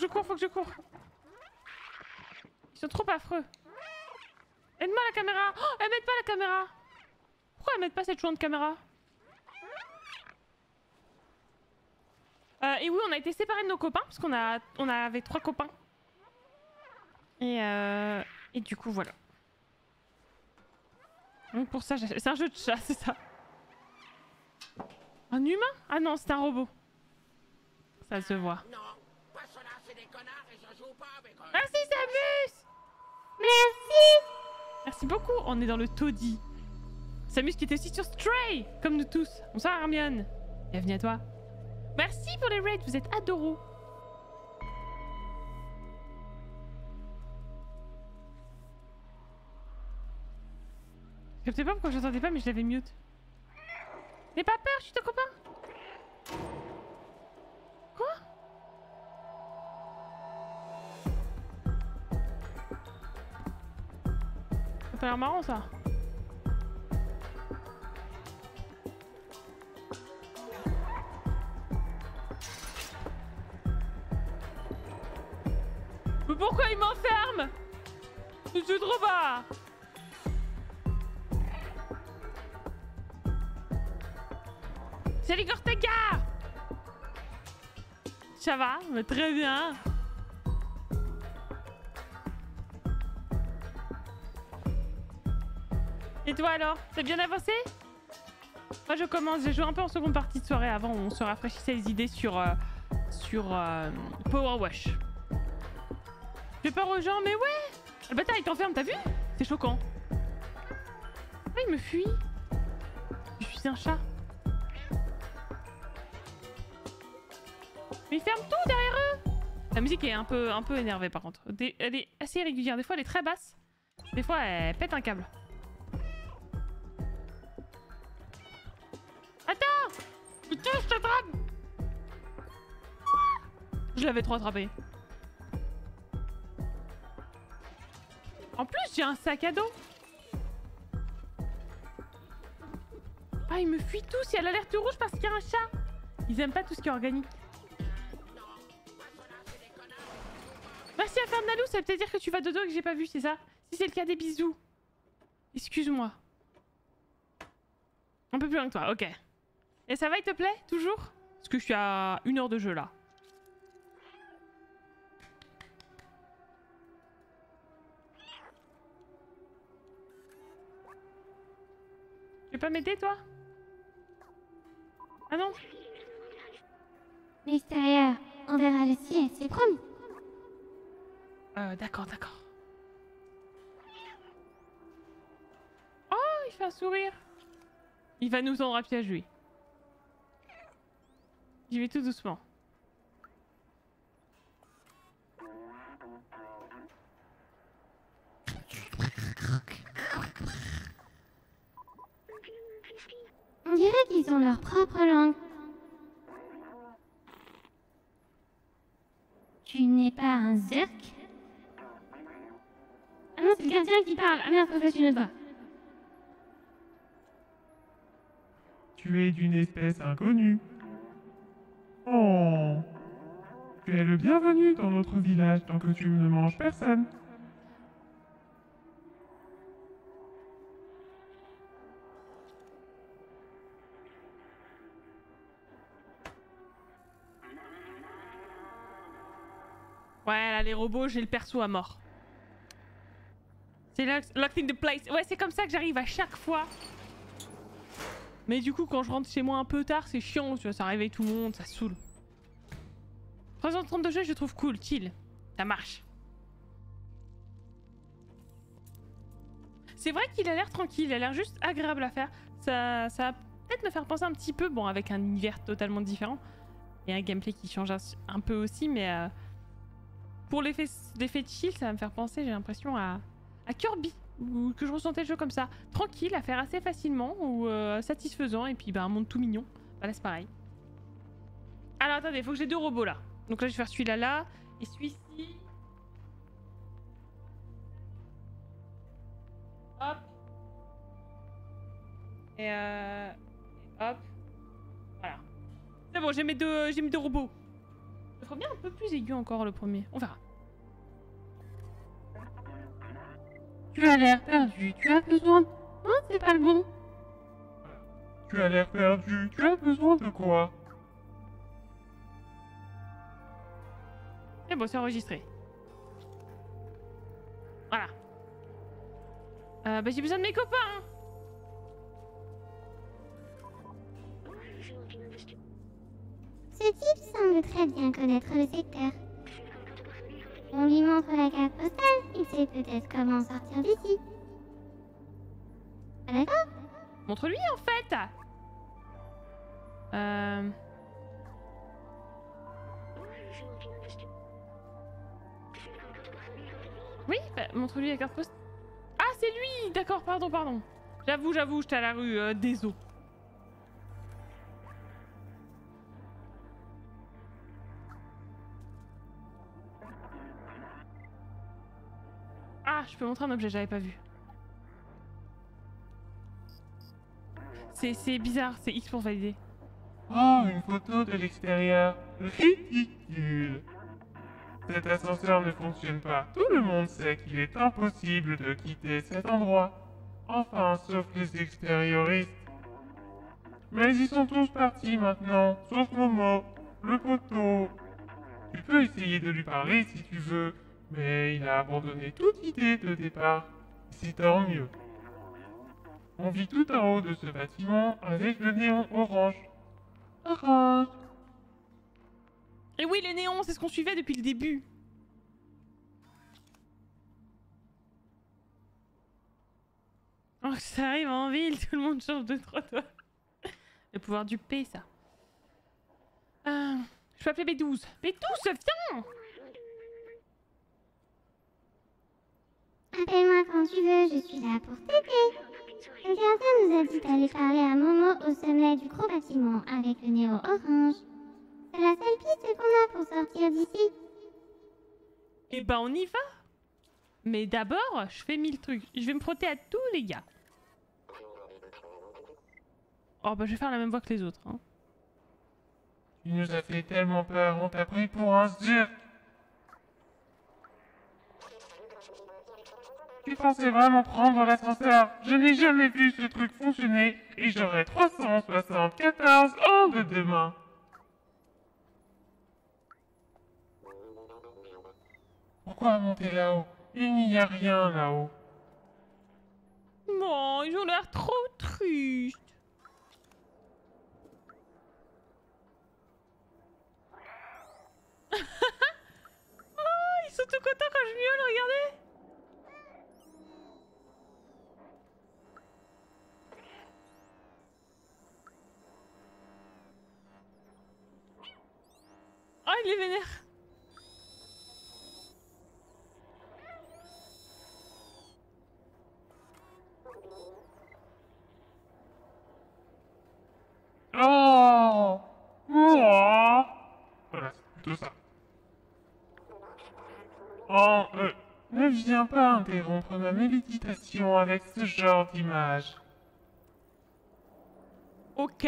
Je cours, faut que je cours. Ils sont trop affreux. Aide-moi la caméra. Oh, elle m'aide pas la caméra. Pourquoi elle m'aide pas cette chouette de caméra? Euh, et oui, on a été séparés de nos copains parce qu'on a, on avait trois copains. Et, euh, et du coup, voilà. Donc pour ça, c'est un jeu de chat, c'est ça. Un humain? Ah non, c'est un robot. Ça se voit pas cela, c'est des connards et je joue pas avec eux. Merci Samus Merci. Merci beaucoup, on est dans le taudis. Samus qui était aussi sur Stray, comme nous tous. Bonsoir Hermione. Bienvenue à toi. Merci pour les raids, vous êtes adoraux. Je sais pas pourquoi je n'entendais pas, mais je l'avais mute. N'aie pas peur, je suis ton copain. Ça a l'air marrant ça? Mais pourquoi il m'enferme? Je suis trop bas. Salut Gortega Ça va? Mais Très bien Et toi alors C'est bien avancé? Moi je commence, j'ai joué un peu en seconde partie de soirée avant, on se rafraîchissait les idées sur, euh, sur euh, Power Wash. Fais peur aux gens, mais ouais Le bâtard il t'enferme, t'as vu? C'est choquant. Ah, il me fuit Je suis un chat. Mais ils ferment tout derrière eux La musique est un peu, un peu énervée par contre. Elle est assez régulière, des fois elle est très basse. Des fois elle pète un câble. Je t'attrape Je l'avais trop attrapé. En plus, j'ai un sac à dos. Ah, il me fuit tous. Il y a l'alerte rouge parce qu'il y a un chat. Ils aiment pas tout ce qui est organique. Merci à Fernalou, ça veut peut-être dire que tu vas dodo et que j'ai pas vu, c'est ça? Si c'est le cas, des bisous. Excuse-moi. Un peu plus loin que toi, ok. Et ça va, il te plaît Toujours? Parce que je suis à une heure de jeu là. Tu veux pas m'aider toi? Ah non? L'extérieur, on verra le ciel, c'est promis. Euh, d'accord, d'accord. Oh, il fait un sourire. Il va nous en à piège, lui. J'y vais tout doucement. On dirait qu'ils ont leur propre langue. Tu n'es pas un zerk? Ah non, c'est le gardien qui parle. Ah merde, faut que je fasse une autre voix. Tu es d'une espèce inconnue. Oh. Tu es le bienvenu dans notre village tant que tu ne manges personne. Ouais, là, les robots, j'ai le perso à mort. C'est lock- locked in the place. Ouais, c'est comme ça que j'arrive à chaque fois. Mais du coup, quand je rentre chez moi un peu tard, c'est chiant, tu vois, ça réveille tout le monde, ça saoule. 330 de je trouve cool, chill. Ça marche. C'est vrai qu'il a l'air tranquille, il a l'air juste agréable à faire. Ça, ça va peut-être me faire penser un petit peu, bon, avec un univers totalement différent. Et un gameplay qui change un, peu aussi, mais... euh, pour l'effet l'effet chill, ça va me faire penser, j'ai l'impression, à Kirby. Ou que je ressentais le jeu comme ça. Tranquille, à faire assez facilement, ou euh, satisfaisant, et puis bah, un monde tout mignon. Bah là, c'est pareil. Alors attendez, faut que j'ai deux robots là. Donc là, je vais faire celui-là là, et celui-ci. Hop. Et euh. hop. Voilà. C'est bon, j'ai mes deux, mes deux robots. Je ferais bien un peu plus aigu encore le premier. On verra. Tu as l'air perdu, tu as besoin... Non, c'est pas le bon? Tu as l'air perdu. Tu as besoin de quoi? C'est bon, c'est enregistré. Voilà. Euh, bah, j'ai besoin de mes copains. hein. Ce type semble très bien connaître le secteur. On lui montre la carte postale, il sait peut-être comment sortir d'ici. Ah d'accord? Montre-lui en fait. Euh... Oui, bah, montre-lui la carte poste. Ah, c'est lui D'accord, pardon, pardon. J'avoue, j'avoue, j'étais à la rue euh, des Ah, je peux montrer un objet, j'avais pas vu. C'est bizarre, c'est X pour valider. Oh, une photo de l'extérieur. Ridicule. Cet ascenseur ne fonctionne pas. Tout le monde sait qu'il est impossible de quitter cet endroit. Enfin, sauf les extérioristes. Mais ils sont tous partis maintenant, sauf Momo, le poteau. Tu peux essayer de lui parler si tu veux, mais il a abandonné toute idée de départ. C'est tant mieux. On vit tout en haut de ce bâtiment avec le néon orange. Orange. Et oui, les néons, c'est ce qu'on suivait depuis le début. Oh, ça arrive en ville, tout le monde change de trottoir. Le pouvoir du P, ça. Euh, je peux appeler B12. B12, viens Appelle-moi quand tu veux, je suis là pour t'aider. Le gardien nous a dit d'aller parler à Momo au sommet du gros bâtiment avec le néo orange. C'est la seule piste qu'on a pour sortir d'ici. Eh ben, on y va Mais d'abord, je fais mille trucs. Je vais me frotter à tous les gars. Oh bah je vais faire la même voix que les autres. Hein. Tu nous as fait tellement peur, on t'a pris pour un dieu. Tu pensais vraiment prendre l'ascenseur Je n'ai jamais vu ce truc fonctionner et j'aurai 374 ans de demain. Pourquoi monter là-haut? Il n'y a rien là-haut. Non, ils ont l'air trop tristes. oh, ils sont tout contents quand je miaule, regardez. Oh, il est vénère. Oh Moi Voilà, c'est plutôt ça. Oh, euh, ne viens pas interrompre ma méditation avec ce genre d'image. Ok.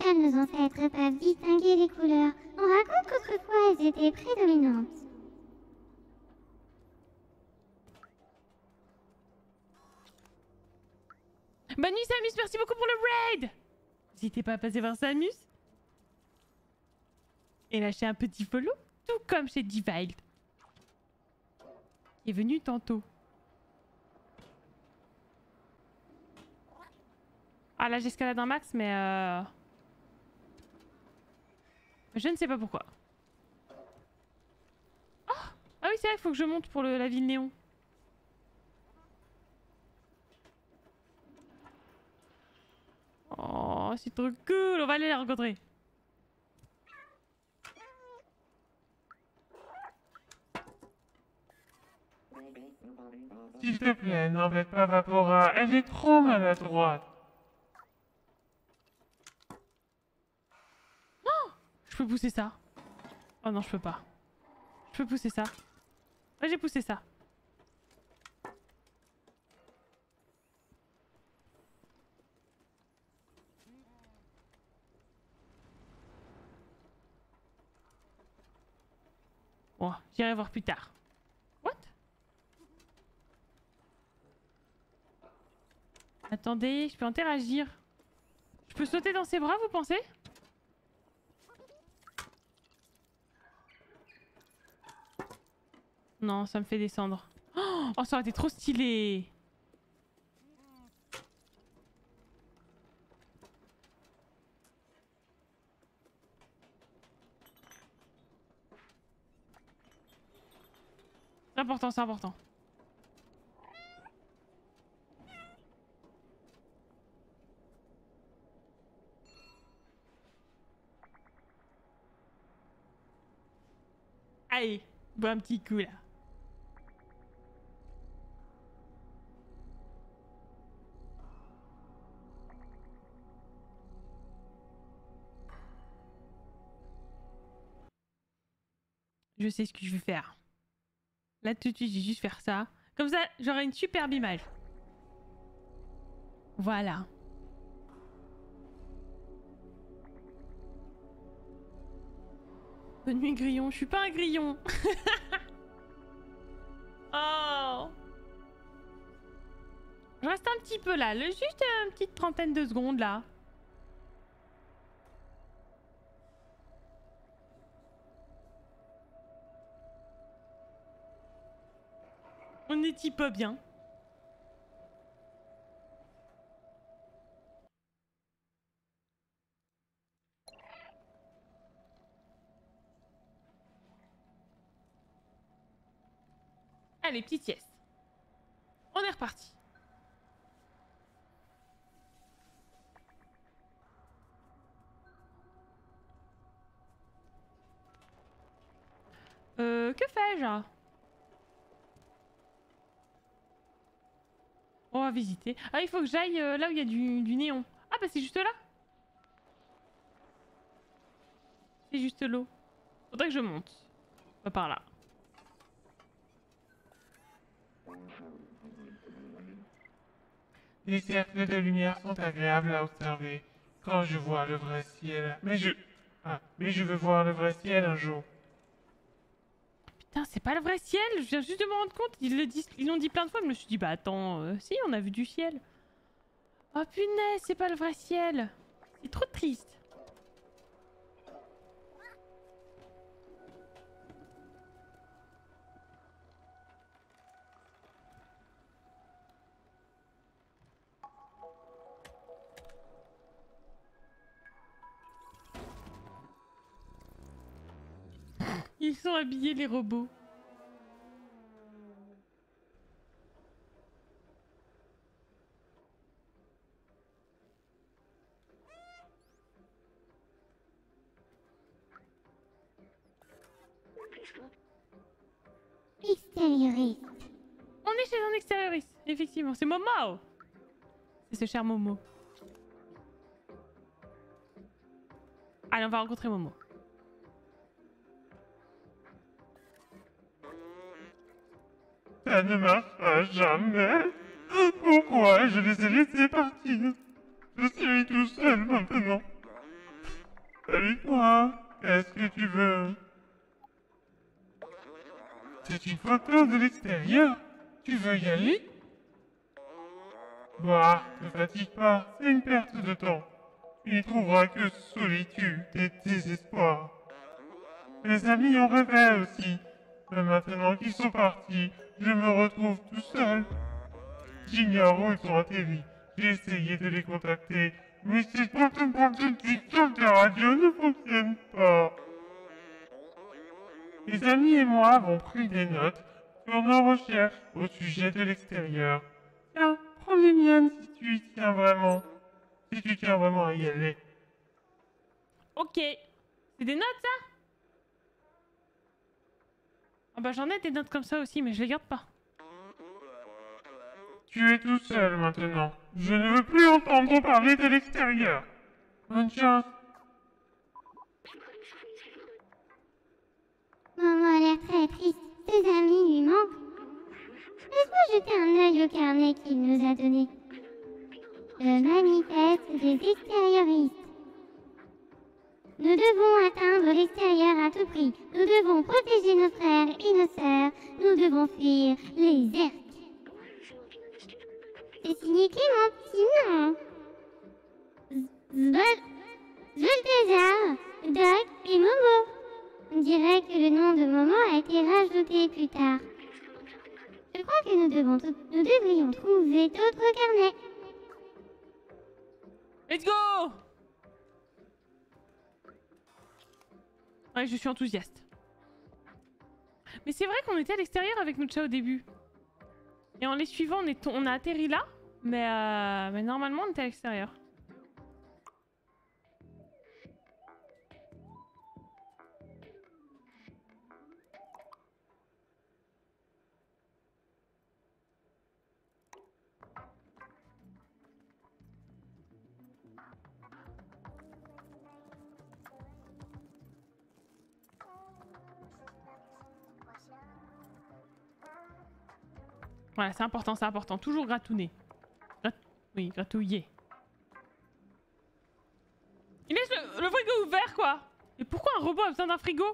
Seuls nos ancêtres peuvent distinguer les couleurs. On raconte qu'autrefois elles étaient prédominantes. Bonne nuit Samus, merci beaucoup N'hésitez pas à passer voir Samus. Et lâcher un petit follow, tout comme chez Divild. Qui est venu tantôt. Ah là j'escalade un max mais euh... Je ne sais pas pourquoi. Oh ah oui c'est vrai, il faut que je monte pour le- la ville néon. Oh, c'est trop cool, on va aller la rencontrer. S'il te plaît, n'embête pas Vapora, elle est trop maladroite. Je peux pousser ça? Oh non, je peux pas. Je peux pousser ça. Ouais, j'ai poussé ça. J'irai voir plus tard. What? Attendez, je peux interagir. Je peux sauter dans ses bras, vous pensez? Non, ça me fait descendre. Oh, ça aurait été trop stylé. Important, c'est important. Allez, bois un petit coup là. Je sais ce que je vais faire. Là tout de suite, je vais juste faire ça. Comme ça, j'aurai une superbe image. Voilà. Bonne nuit, grillon. Je suis pas un grillon. oh. Je reste un petit peu là. Juste une petite trentaine de secondes là. Est-y pas bien. Allez, petite sieste. On est reparti. Euh, que fais-je? On va visiter. Ah, il faut que j'aille euh, là où il y a du, néon. Ah, bah c'est juste là. C'est juste l'eau. Faudrait que je monte. Pas par là. Les cercles de lumière sont agréables à observer quand je vois le vrai ciel. Mais je... Ah, mais je veux voir le vrai ciel un jour. Putain, c'est pas le vrai ciel Je viens juste de me rendre compte. Ils l'ont dit plein de fois. Je me suis dit, bah attends, euh, si, on a vu du ciel. Oh punaise, c'est pas le vrai ciel. C'est trop triste. Sont habillés les robots. Extérioriste. On est chez un extérioriste, effectivement. C'est Momo C'est ce cher Momo. Allez, on va rencontrer Momo. Ça ne marchera jamais. Pourquoi je les ai laissés partir Je suis tout seul maintenant. Salut toi, qu'est-ce que tu veux C'est une photo de l'extérieur Tu veux y aller Bah, ne fatigue pas, c'est une perte de temps. Tu n'y trouveras que solitude et désespoir. Mes amis en rêvaient aussi, mais maintenant qu'ils sont partis, je me retrouve tout seul. J'ignore où ils sont atterris. J'ai essayé de les contacter, mais cette putain de système de radio ne fonctionne pas. Les amis et moi avons pris des notes sur nos recherches au sujet de l'extérieur. Tiens, prends les miennes si tu y tiens vraiment. Si tu tiens vraiment à y aller. Ok. C'est des notes, ça? Ah bah j'en ai des notes comme ça aussi, mais je les garde pas. Tu es tout seul maintenant. Je ne veux plus entendre parler de l'extérieur. Bonne chance. Maman a l'air très triste. Ses amis lui manquent. Laisse-moi jeter un œil au carnet qu'il nous a donné. Le manifeste des extérioristes. Nous devons atteindre l'extérieur à tout prix. Nous devons protéger nos frères et nos sœurs. Nous devons fuir les erques. C'est signé Clémentine. Zoltazar, Doc et Momo. On dirait que le nom de Momo a été rajouté plus tard. Je crois que nous, devons nous devrions trouver d'autres carnets. Let's go Ouais, je suis enthousiaste. Mais c'est vrai qu'on était à l'extérieur avec notre chat au début. Et en les suivant, on, a atterri là. Euh, mais normalement, on était à l'extérieur. Voilà, c'est important, c'est important. Toujours gratouner. Grat... Oui, gratouiller. Il laisse le, frigo ouvert, quoi Et pourquoi un robot a besoin d'un frigo?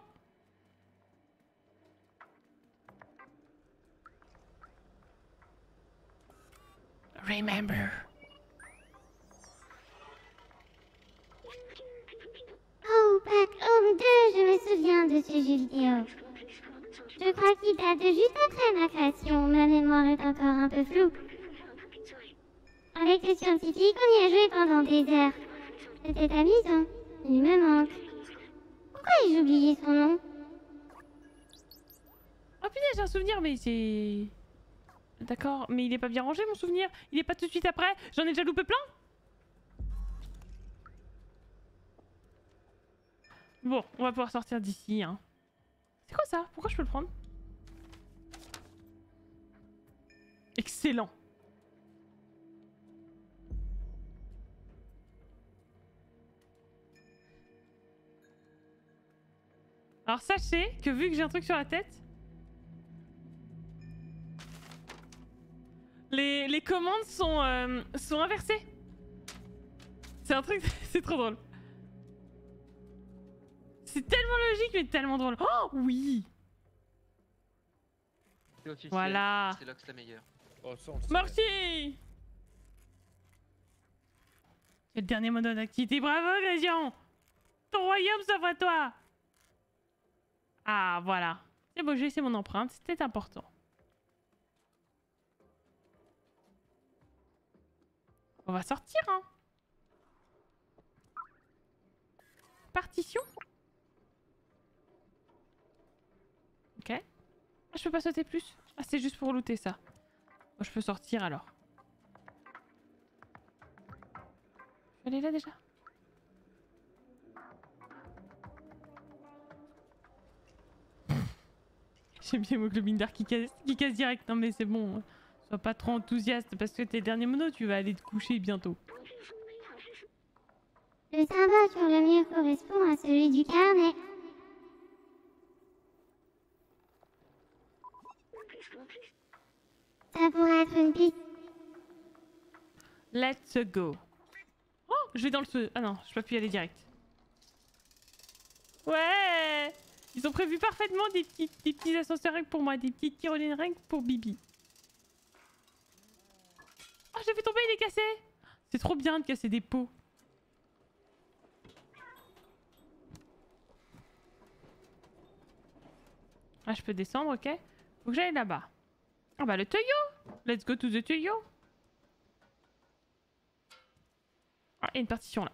Remember. Oh, Back Home 2, je me souviens de ce jeu vidéo. Je crois qu'il date juste après ma création. Ma mémoire est encore un peu floue. Avec le scientifique, on y a joué pendant des heures. C'était amusant. Il me manque. Pourquoi ai-je oublié son nom? Oh punaise, j'ai un souvenir, mais c'est... D'accord, mais il est pas bien rangé mon souvenir. Il est pas tout de suite après. J'en ai déjà loupé plein? Bon, on va pouvoir sortir d'ici. Hein. C'est quoi ça? Pourquoi je peux le prendre? Excellent. Alors sachez que vu que j'ai un truc sur la tête, les, les commandes sont, euh, sont inversées. C'est un truc, c'est trop drôle. C'est tellement logique mais tellement drôle. Oh oui officiel. Voilà. C'est Lox la meilleure. Oh, ça, on. Merci C'est le dernier mode d'activité. Bravo, Grésion Ton royaume s'offre à toi Ah, voilà. C'est bon, j'ai laissé mon empreinte. C'était important. On va sortir, hein Partition Ok. Ah, je peux pas sauter plus? Ah, c'est juste pour looter ça. Bon, je peux sortir alors. Vais aller là déjà. J'aime bien l'hémoglobine d'art qui casse, qui casse direct. Non mais c'est bon. Sois pas trop enthousiaste parce que tes derniers monos, tu vas aller te coucher bientôt. Le symbole sur le mur correspond à celui du carnet. Ça pourrait être une piste. Let's go. Oh, je vais dans le. Ah non, je peux plus y aller direct. Ouais Ils ont prévu parfaitement des petits, des petits ascenseurs pour moi, des petites tyroliennes que pour Bibi. Oh, j'ai fait tomber, il est cassé C'est trop bien de casser des pots. Ah, je peux descendre, ok Faut que j'aille là-bas. Ah bah le tuyau. Let's go to the tuyau. Ah, il y a une partition là.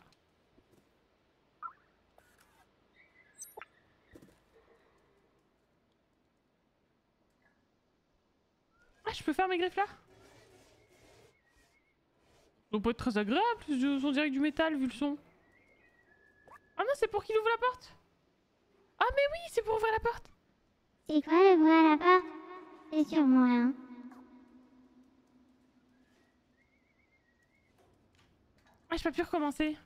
Ah, je peux faire mes griffes là? Ça pas être très agréable, on dirait du métal vu le son. Ah non, c'est pour qu'il ouvre la porte. Ah mais oui, c'est pour ouvrir la porte. C'est quoi à la porte? C'est sûrement rien. Ah, je peux plus recommencer.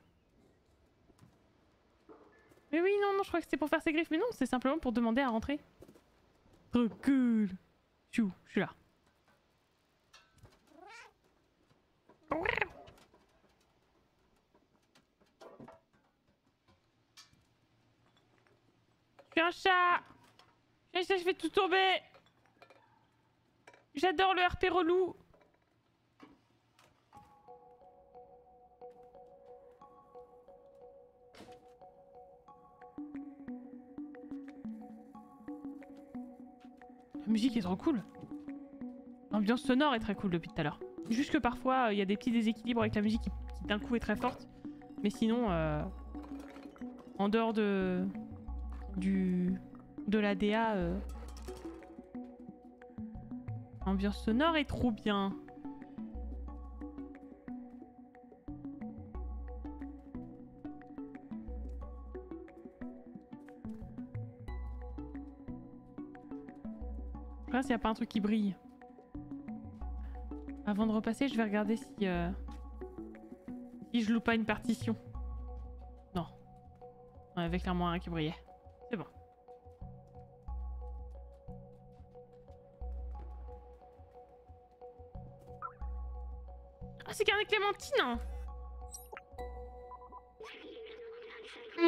Mais oui, non, non, je crois que c'était pour faire ses griffes. Mais non, c'est simplement pour demander à rentrer. Trop cool. Chou, je suis là. Un. Je suis un chat, je fais tout tomber. J'adore le RP relou. La musique est trop cool. L'ambiance sonore est très cool depuis tout à l'heure. Juste que parfois, euh, il y a des petits déséquilibres avec la musique qui, d'un coup est très forte. Mais sinon, euh, en dehors de, du, de la DA, euh, l'ambiance sonore est trop bien. Je regarde s'il n'y a pas un truc qui brille. Avant de repasser, je vais regarder si, euh, si je loupe pas une partition. Non. On avait clairement un qui brillait. C'est bon. Un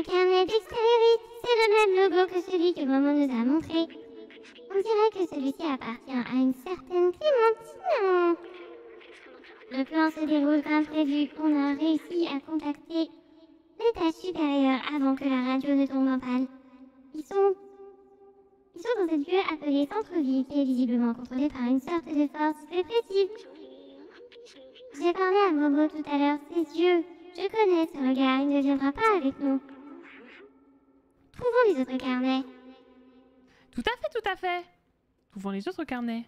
carnet d'extériorite, c'est le même logo que celui que maman nous a montré. On dirait que celui-ci appartient à une certaine Clémentine. Le plan se déroule comme prévu. On a réussi à contacter l'étage supérieur avant que la radio ne tombe en panne. Ils sont... Ils sont dans un lieu appelé centre-ville qui est visiblement contrôlé par une sorte de force répressive. J'ai parlé à Bobo tout à l'heure, ses yeux. Je connais ce regard, il ne viendra pas avec nous. Trouvons les autres carnets. Tout à fait, tout à fait. Trouvons les autres carnets.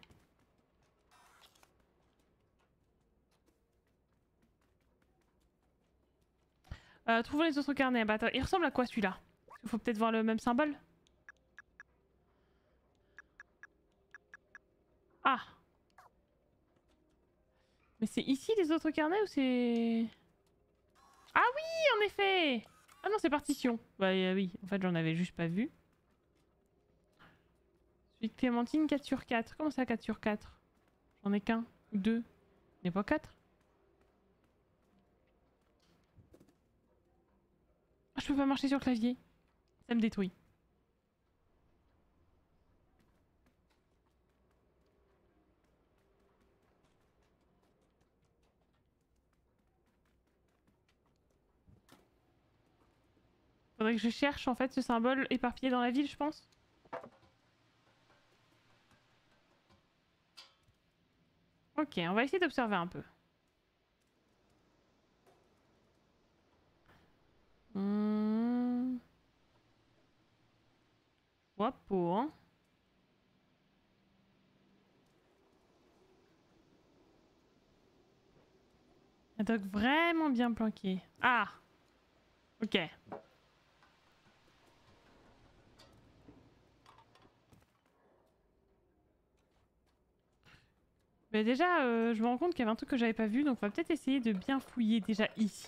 Euh, trouvons les autres carnets. Bah, il ressemble à quoi celui-là? Il faut peut-être voir le même symbole. Ah Mais c'est ici les autres carnets ou c'est... Ah oui, en effet Ah non, c'est partition. Bah euh, oui, en fait j'en avais juste pas vu. Suite Clémentine, 4 sur 4. Comment ça, 4 sur 4 J'en ai qu'un ou deux. J'en ai pas 4 Ah, je peux pas marcher sur le clavier. Ça me détruit. Faudrait que je cherche en fait ce symbole éparpillé dans la ville, je pense. Ok, on va essayer d'observer un peu. Pas. hein. Un doc vraiment bien planqué. Ah Ok. Mais déjà, euh, je me rends compte qu'il y avait un truc que j'avais pas vu, donc on va peut-être essayer de bien fouiller déjà ici.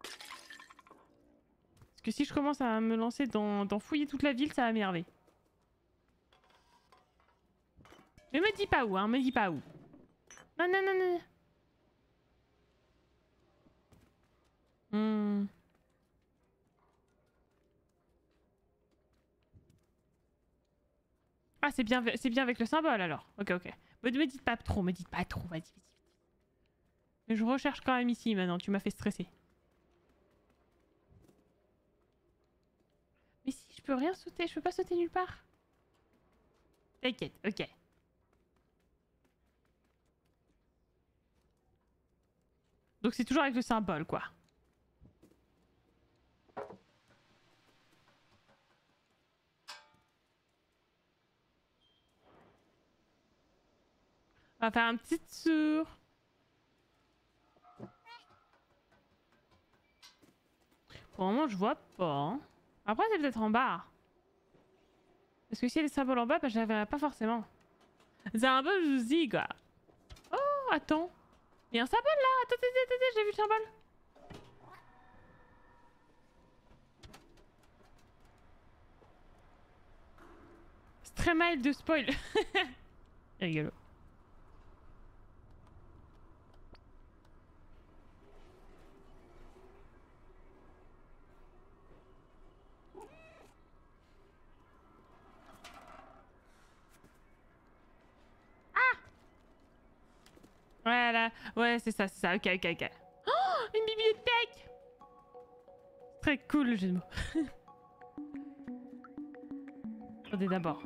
Parce que si je commence à me lancer dans, fouiller toute la ville, ça va m'énerver. Mais me dis pas où, hein, me dis pas où. Non, non, non, non. Hmm. Ah, c'est bien, c'est bien avec le symbole alors. Ok, ok. Me, me dites pas trop, me dites pas trop, vas-y, vas-y. Mais je recherche quand même ici maintenant, tu m'as fait stresser. Mais si, je peux rien sauter, je peux pas sauter nulle part. T'inquiète, ok. Donc c'est toujours avec le symbole, quoi. On va faire un petit tour. Pour le moment, je vois pas. hein. Après, c'est peut-être en bas. Parce que s'il y a des symboles en bas, bah, je les verrai pas forcément. C'est un peu jouzi, quoi. Oh, attends. Il y a un symbole là. Attends, attends, attends, attends, j'ai vu le symbole. C'est très mal de spoil. Rigolo. Voilà, ouais, c'est ça, c'est ça. Ok, ok, ok. Oh, une bibliothèque Très cool le jeu de mots. Attendez d'abord.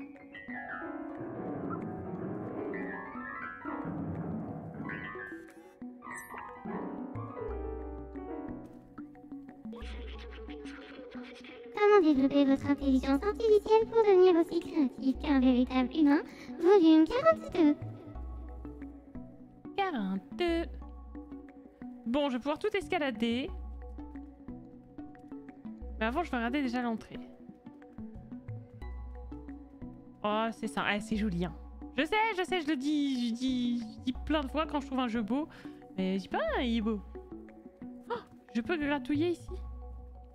Comment développer votre intelligence artificielle pour devenir aussi créatif qu'un véritable humain? Volume 42. 42. Bon, je vais pouvoir tout escalader. Mais avant, je vais regarder déjà l'entrée. Oh, c'est ça. Ah, c'est joli, hein. Je sais, je sais, je le dis, je dis, je dis plein de fois quand je trouve un jeu beau. Mais je dis pas, il est beau. Oh, je peux gratouiller ici?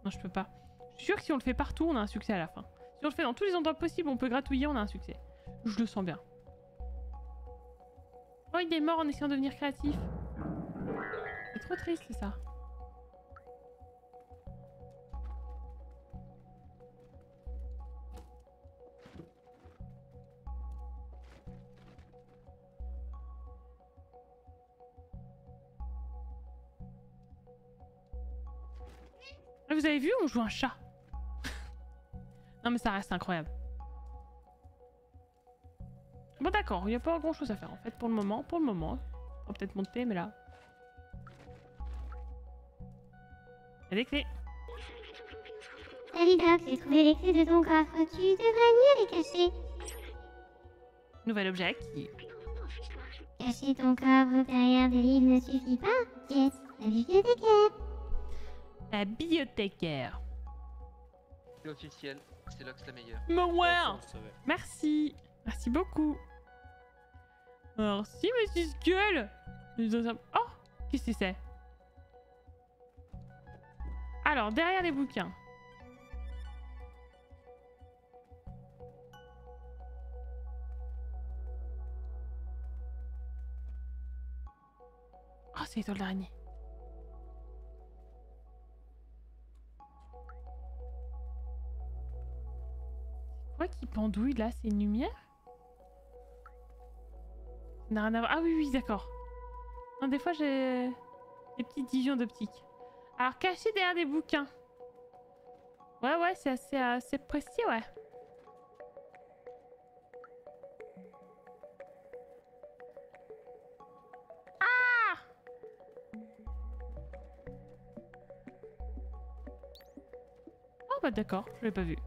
Non, je peux pas. Je suis sûr que si on le fait partout, on a un succès à la fin. Si on le fait dans tous les endroits possibles, on peut gratouiller, on a un succès. Je le sens bien. Oh, il est mort en essayant de devenir créatif. C'est trop triste, ça. Vous avez vu, on joue un chat. non mais ça reste incroyable. Bon d'accord, il n'y a pas grand chose à faire en fait pour le moment. Pour le moment, on va peut-être monter, mais là... Il y a des clés. Salut Doc, j'ai trouvé les clés de ton coffre. Tu devrais mieux les cacher. Nouvel objet acquis. Cacher ton coffre derrière des livres ne suffit pas. Yes, la bibliothécaire. La bibliothécaire. C'est officiel, c'est Lox la meilleure. Mower Merci. Merci beaucoup. Merci, Monsieur Skull. Oh, qu'est-ce que c'est? Alors, derrière les bouquins. Oh, c'est l'étoile d'araignée. C'est quoi qui pendouille là C'est une lumière ah oui, oui, d'accord. Des fois j'ai des petites visions d'optique. Alors, caché derrière des bouquins. Ouais, ouais, c'est assez, assez précis, ouais. Ah Oh bah d'accord, je l'ai pas vu.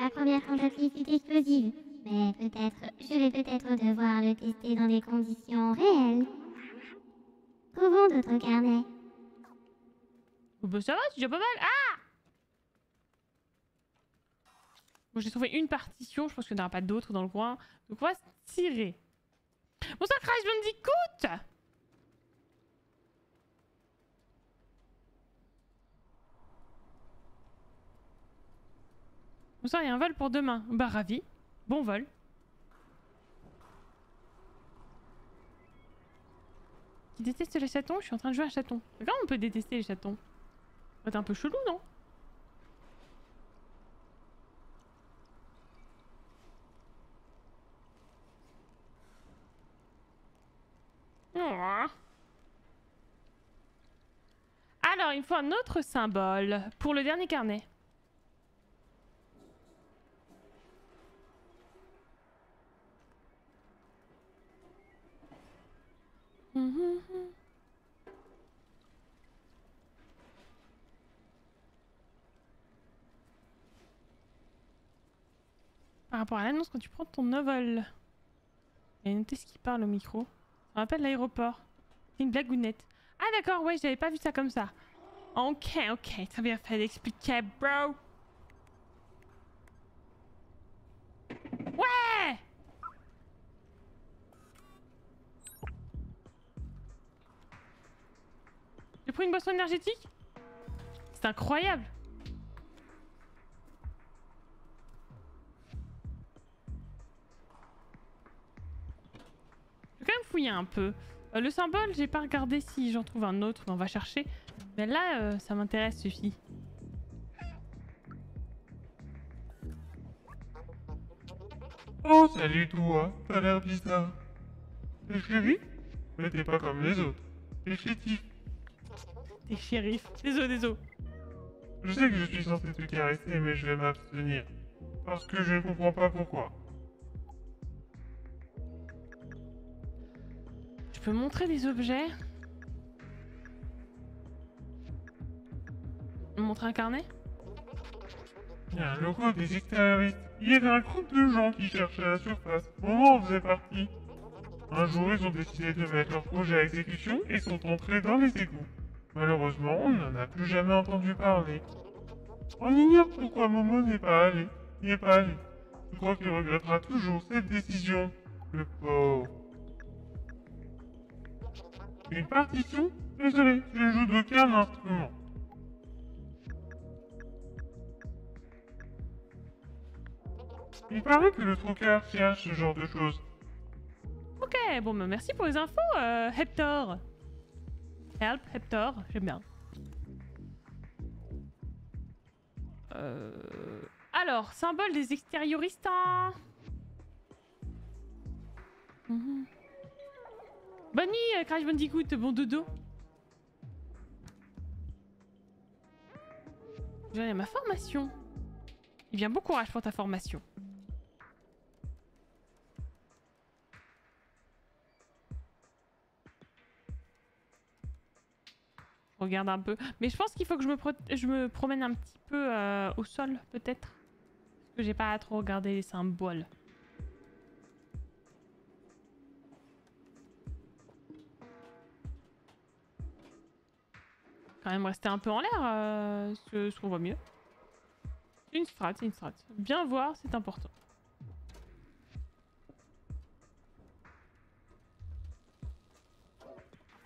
La première tentative fut explosive, mais peut-être, je vais peut-être devoir le tester dans des conditions réelles. Trouvons d'autres carnets. Oh bah ça va, c'est déjà pas mal. Ah Bon, j'ai trouvé une partition, je pense qu'il n'y en aura pas d'autres dans le coin. Donc on va se tirer. Bonsoir Crash Bandicoot Il y a un vol pour demain. Bah ravi. Bon vol. Qui déteste les chatons? Je suis en train de jouer à chaton. Comment on peut détester les chatons C'est un peu chelou, non? Alors, il me faut un autre symbole pour le dernier carnet. Par rapport à l'annonce quand tu prends ton envol. Et notez ce qui parle au micro. Ça rappelle l'aéroport. C'est une blagounette. Ah d'accord, ouais, j'avais pas vu ça comme ça. Ok, ok, t'as bien fait d'expliquer, bro. Une boisson énergétique C'est incroyable Je vais quand même fouiller un peu. Euh, le symbole, j'ai pas regardé si j'en trouve un autre, mais on va chercher. Mais là, euh, ça m'intéresse celui-ci. Oh, salut toi, t'as l'air bizarre. T'es chéri Mais t'es pas comme les autres. T'es chétif. T'es shérif. Désolé, désolé. Je sais que je suis censé te caresser, mais je vais m'abstenir. Parce que je ne comprends pas pourquoi. Tu peux montrer des objets? Montrer un carnet? Il y a un logo des extérioristes. Il y avait un groupe de gens qui cherchaient la surface. Moi, on faisait partie. Un jour, ils ont décidé de mettre leur projet à exécution et sont entrés dans les égouts. Malheureusement, on n'en a plus jamais entendu parler. On ignore pourquoi Momo n'est pas allé. N'y est pas allé. Je crois qu'il regrettera toujours cette décision. Le pauvre. Une partition Désolé, je ne joue d'aucun instrument. Il paraît que le troqueur cherche ce genre de choses. Ok, bon, bah, merci pour les infos, euh, Hector. Help, Hector, j'aime bien. Euh... Alors, symbole des extérioristes. hein. Mhm. Bonne nuit, euh, Crash Bandicoot, bon dodo. Je vais à ma formation. Eh bien, bon courage pour ta formation. Regarde un peu. Mais je pense qu'il faut que je me, je me promène un petit peu euh, au sol, peut-être. Parce que j'ai pas à trop regarder les symboles. quand même rester un peu en l'air, euh, ce, qu'on voit mieux. Une strat, une strat. Bien voir, c'est important.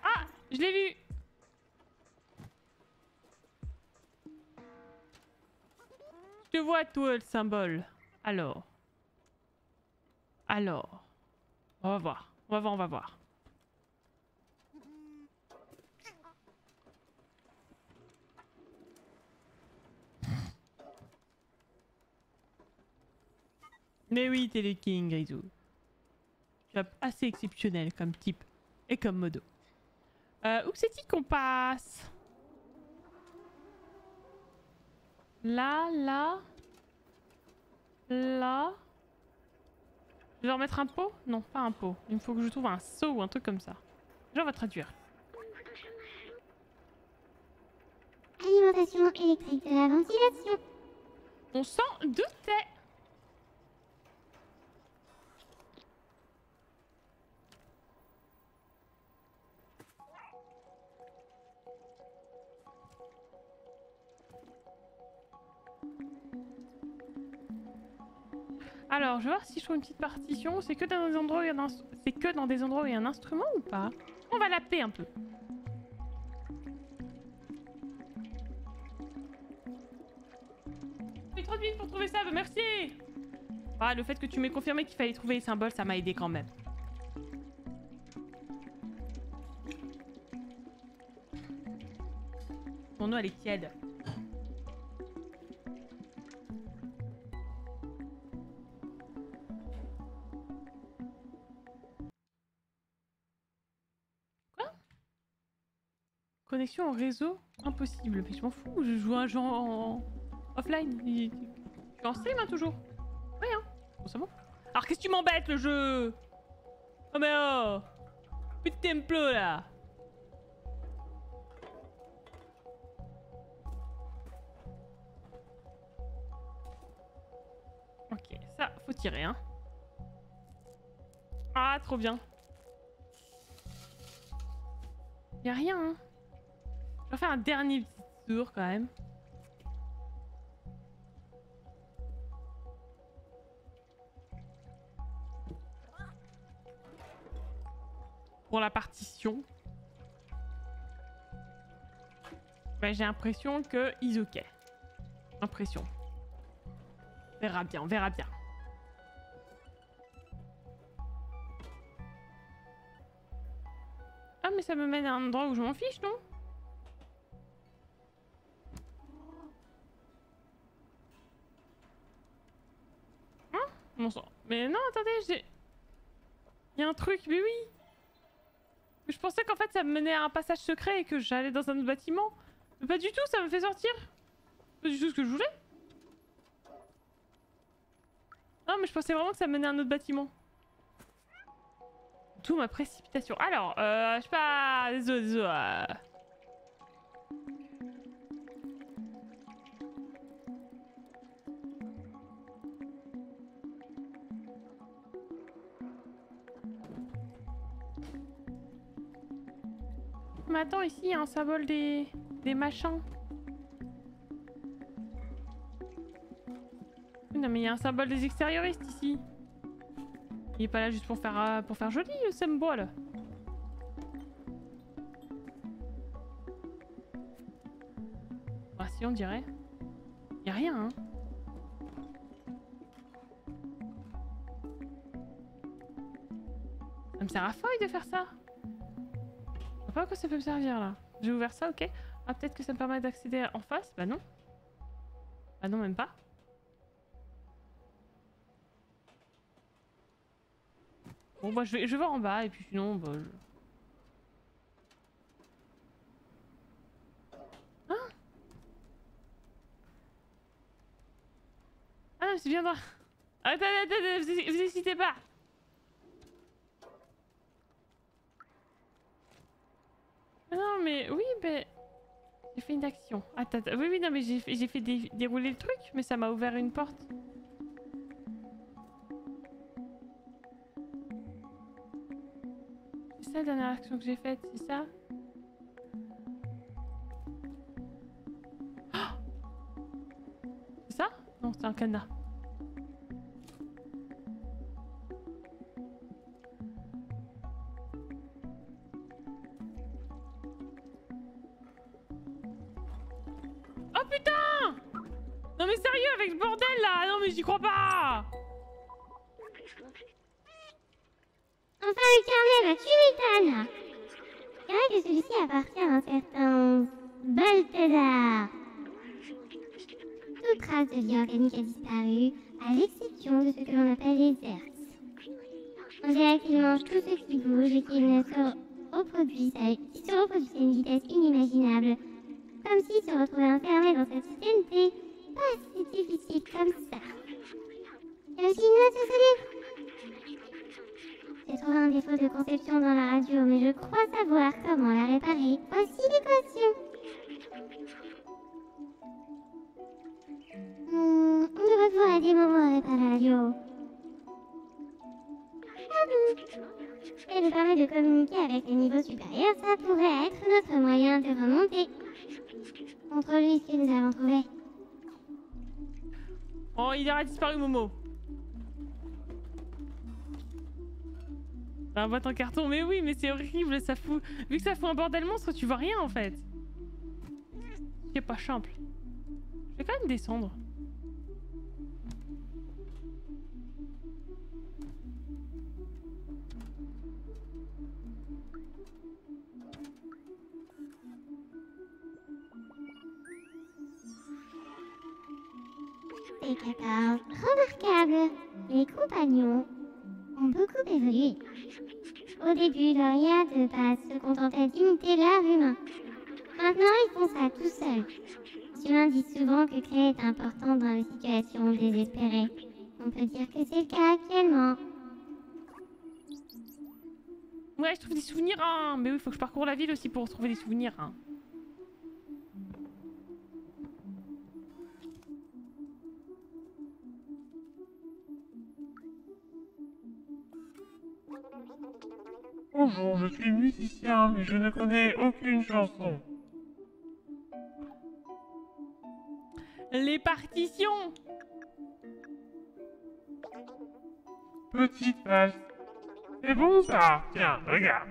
Ah Je l'ai vu te vois, toi, le symbole. Alors. Alors. On va voir. On va voir, on va voir. Mais oui, t'es le king, Grisou. Assez exceptionnel comme type et comme modo. Euh, où c'est-il qu'on passe? Là, là. Là. Je vais remettre un pot? Non, pas un pot. Il me faut que je trouve un seau ou un truc comme ça. Je on va traduire. Alimentation électrique de la ventilation. On s'en doutait Alors, je vais voir si je trouve une petite partition. C'est que dans des endroits où il y a un... C'est que dans des endroits il y a un instrument ou pas? On va l'appeler un peu. J'ai trop de minutes pour trouver ça, bah merci Ah, le fait que tu m'aies confirmé qu'il fallait trouver les symboles, ça m'a aidé quand même. Mon eau, elle est tiède. Connexion au réseau impossible. Mais je m'en fous, je joue un jeu en offline. Je suis en stream hein, toujours. Oui hein. Bon, bon. Alors qu'est-ce que tu m'embêtes le jeu? Oh mais oh de tempo là Ok, ça, faut tirer hein. Ah, trop bien. Y'a rien hein. Je vais faire un dernier petit tour quand même. Pour la partition. Bah, j'ai l'impression que ils ok. Impression. On verra bien, on verra bien. Ah mais ça me mène à un endroit où je m'en fiche, non? Mais non, attendez, j'ai... Il y a un truc, mais oui Je pensais qu'en fait ça me menait à un passage secret et que j'allais dans un autre bâtiment. Mais pas du tout, ça me fait sortir Pas du tout ce que je voulais Non mais je pensais vraiment que ça me menait à un autre bâtiment. D'où ma précipitation. Alors, euh, je sais pas... Désolé, désolé. Mais attends, ici, il y a un symbole des... des machins. Non mais il y a un symbole des extérioristes ici. Il est pas là juste pour faire, euh, pour faire joli, le symbole. Ah si, on dirait. Y a rien, hein. Ça me sert à feuille de faire ça. Pas à quoi ça peut me servir là. J'ai ouvert ça, ok. Ah, peut-être que ça me permet d'accéder en face Bah non. Bah non, même pas. Bon, bah je vais, je vais voir en bas et puis sinon, bah. Hein Ah non, de voir. Attendez, attendez, vous, vous hésitez pas. Non, mais oui, ben... J'ai fait une action. Attends, attends. oui, oui, non, mais j'ai fait, fait dérouler le truc, mais ça m'a ouvert une porte. C'est ça la dernière action que j'ai faite, c'est ça? C'est ça? Non, c'est un cadenas. Putain Non mais sérieux avec le bordel là Non mais j'y crois pas Enfin, bah, tu m'étonnes. C'est vrai que celui-ci appartient à un certain Balthazar. Toute trace de vie organique a disparu, à l'exception de ce que l'on appelle les hertz. On dirait qu'il mange tout ce qui bouge et qu'il ne se reproduit à une vitesse inimaginable. Comme s'il se retrouvait enfermé dans cette société pas si difficile comme ça. A aussi une livre. J'ai trouvé un défaut de conception dans la radio, mais je crois savoir comment la réparer. Voici l'équation. Hmm, on devrait pouvoir aider Momo à réparer la radio. Ah Et nous permet de communiquer avec les niveaux supérieurs, ça pourrait être notre moyen de remonter. Lui, que nous avons trouvé. Oh, il aura disparu Momo. La boîte en carton, mais oui, mais c'est horrible, ça fout... Vu que ça fout un bordel monstre, tu vois rien en fait. C'est pas simple. Je vais quand même descendre. Remarquable. Les compagnons ont beaucoup évolué. Au début, Doria de base se contentait d'imiter l'art humain. Maintenant, ils font ça tout seuls. Humain dit souvent que créer est important dans les situations désespérées. On peut dire que c'est le cas actuellement. Ouais, je trouve des souvenirs, hein. Mais oui, faut que je parcours la ville aussi pour trouver des souvenirs, hein. Bonjour, je suis musicien, mais je ne connais aucune chanson. Les partitions Petite face. C'est bon ça Tiens, regarde.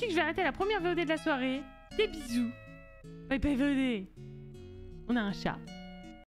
Que je vais arrêter la première VOD de la soirée Des bisous. Bye bye VOD. On a un chat.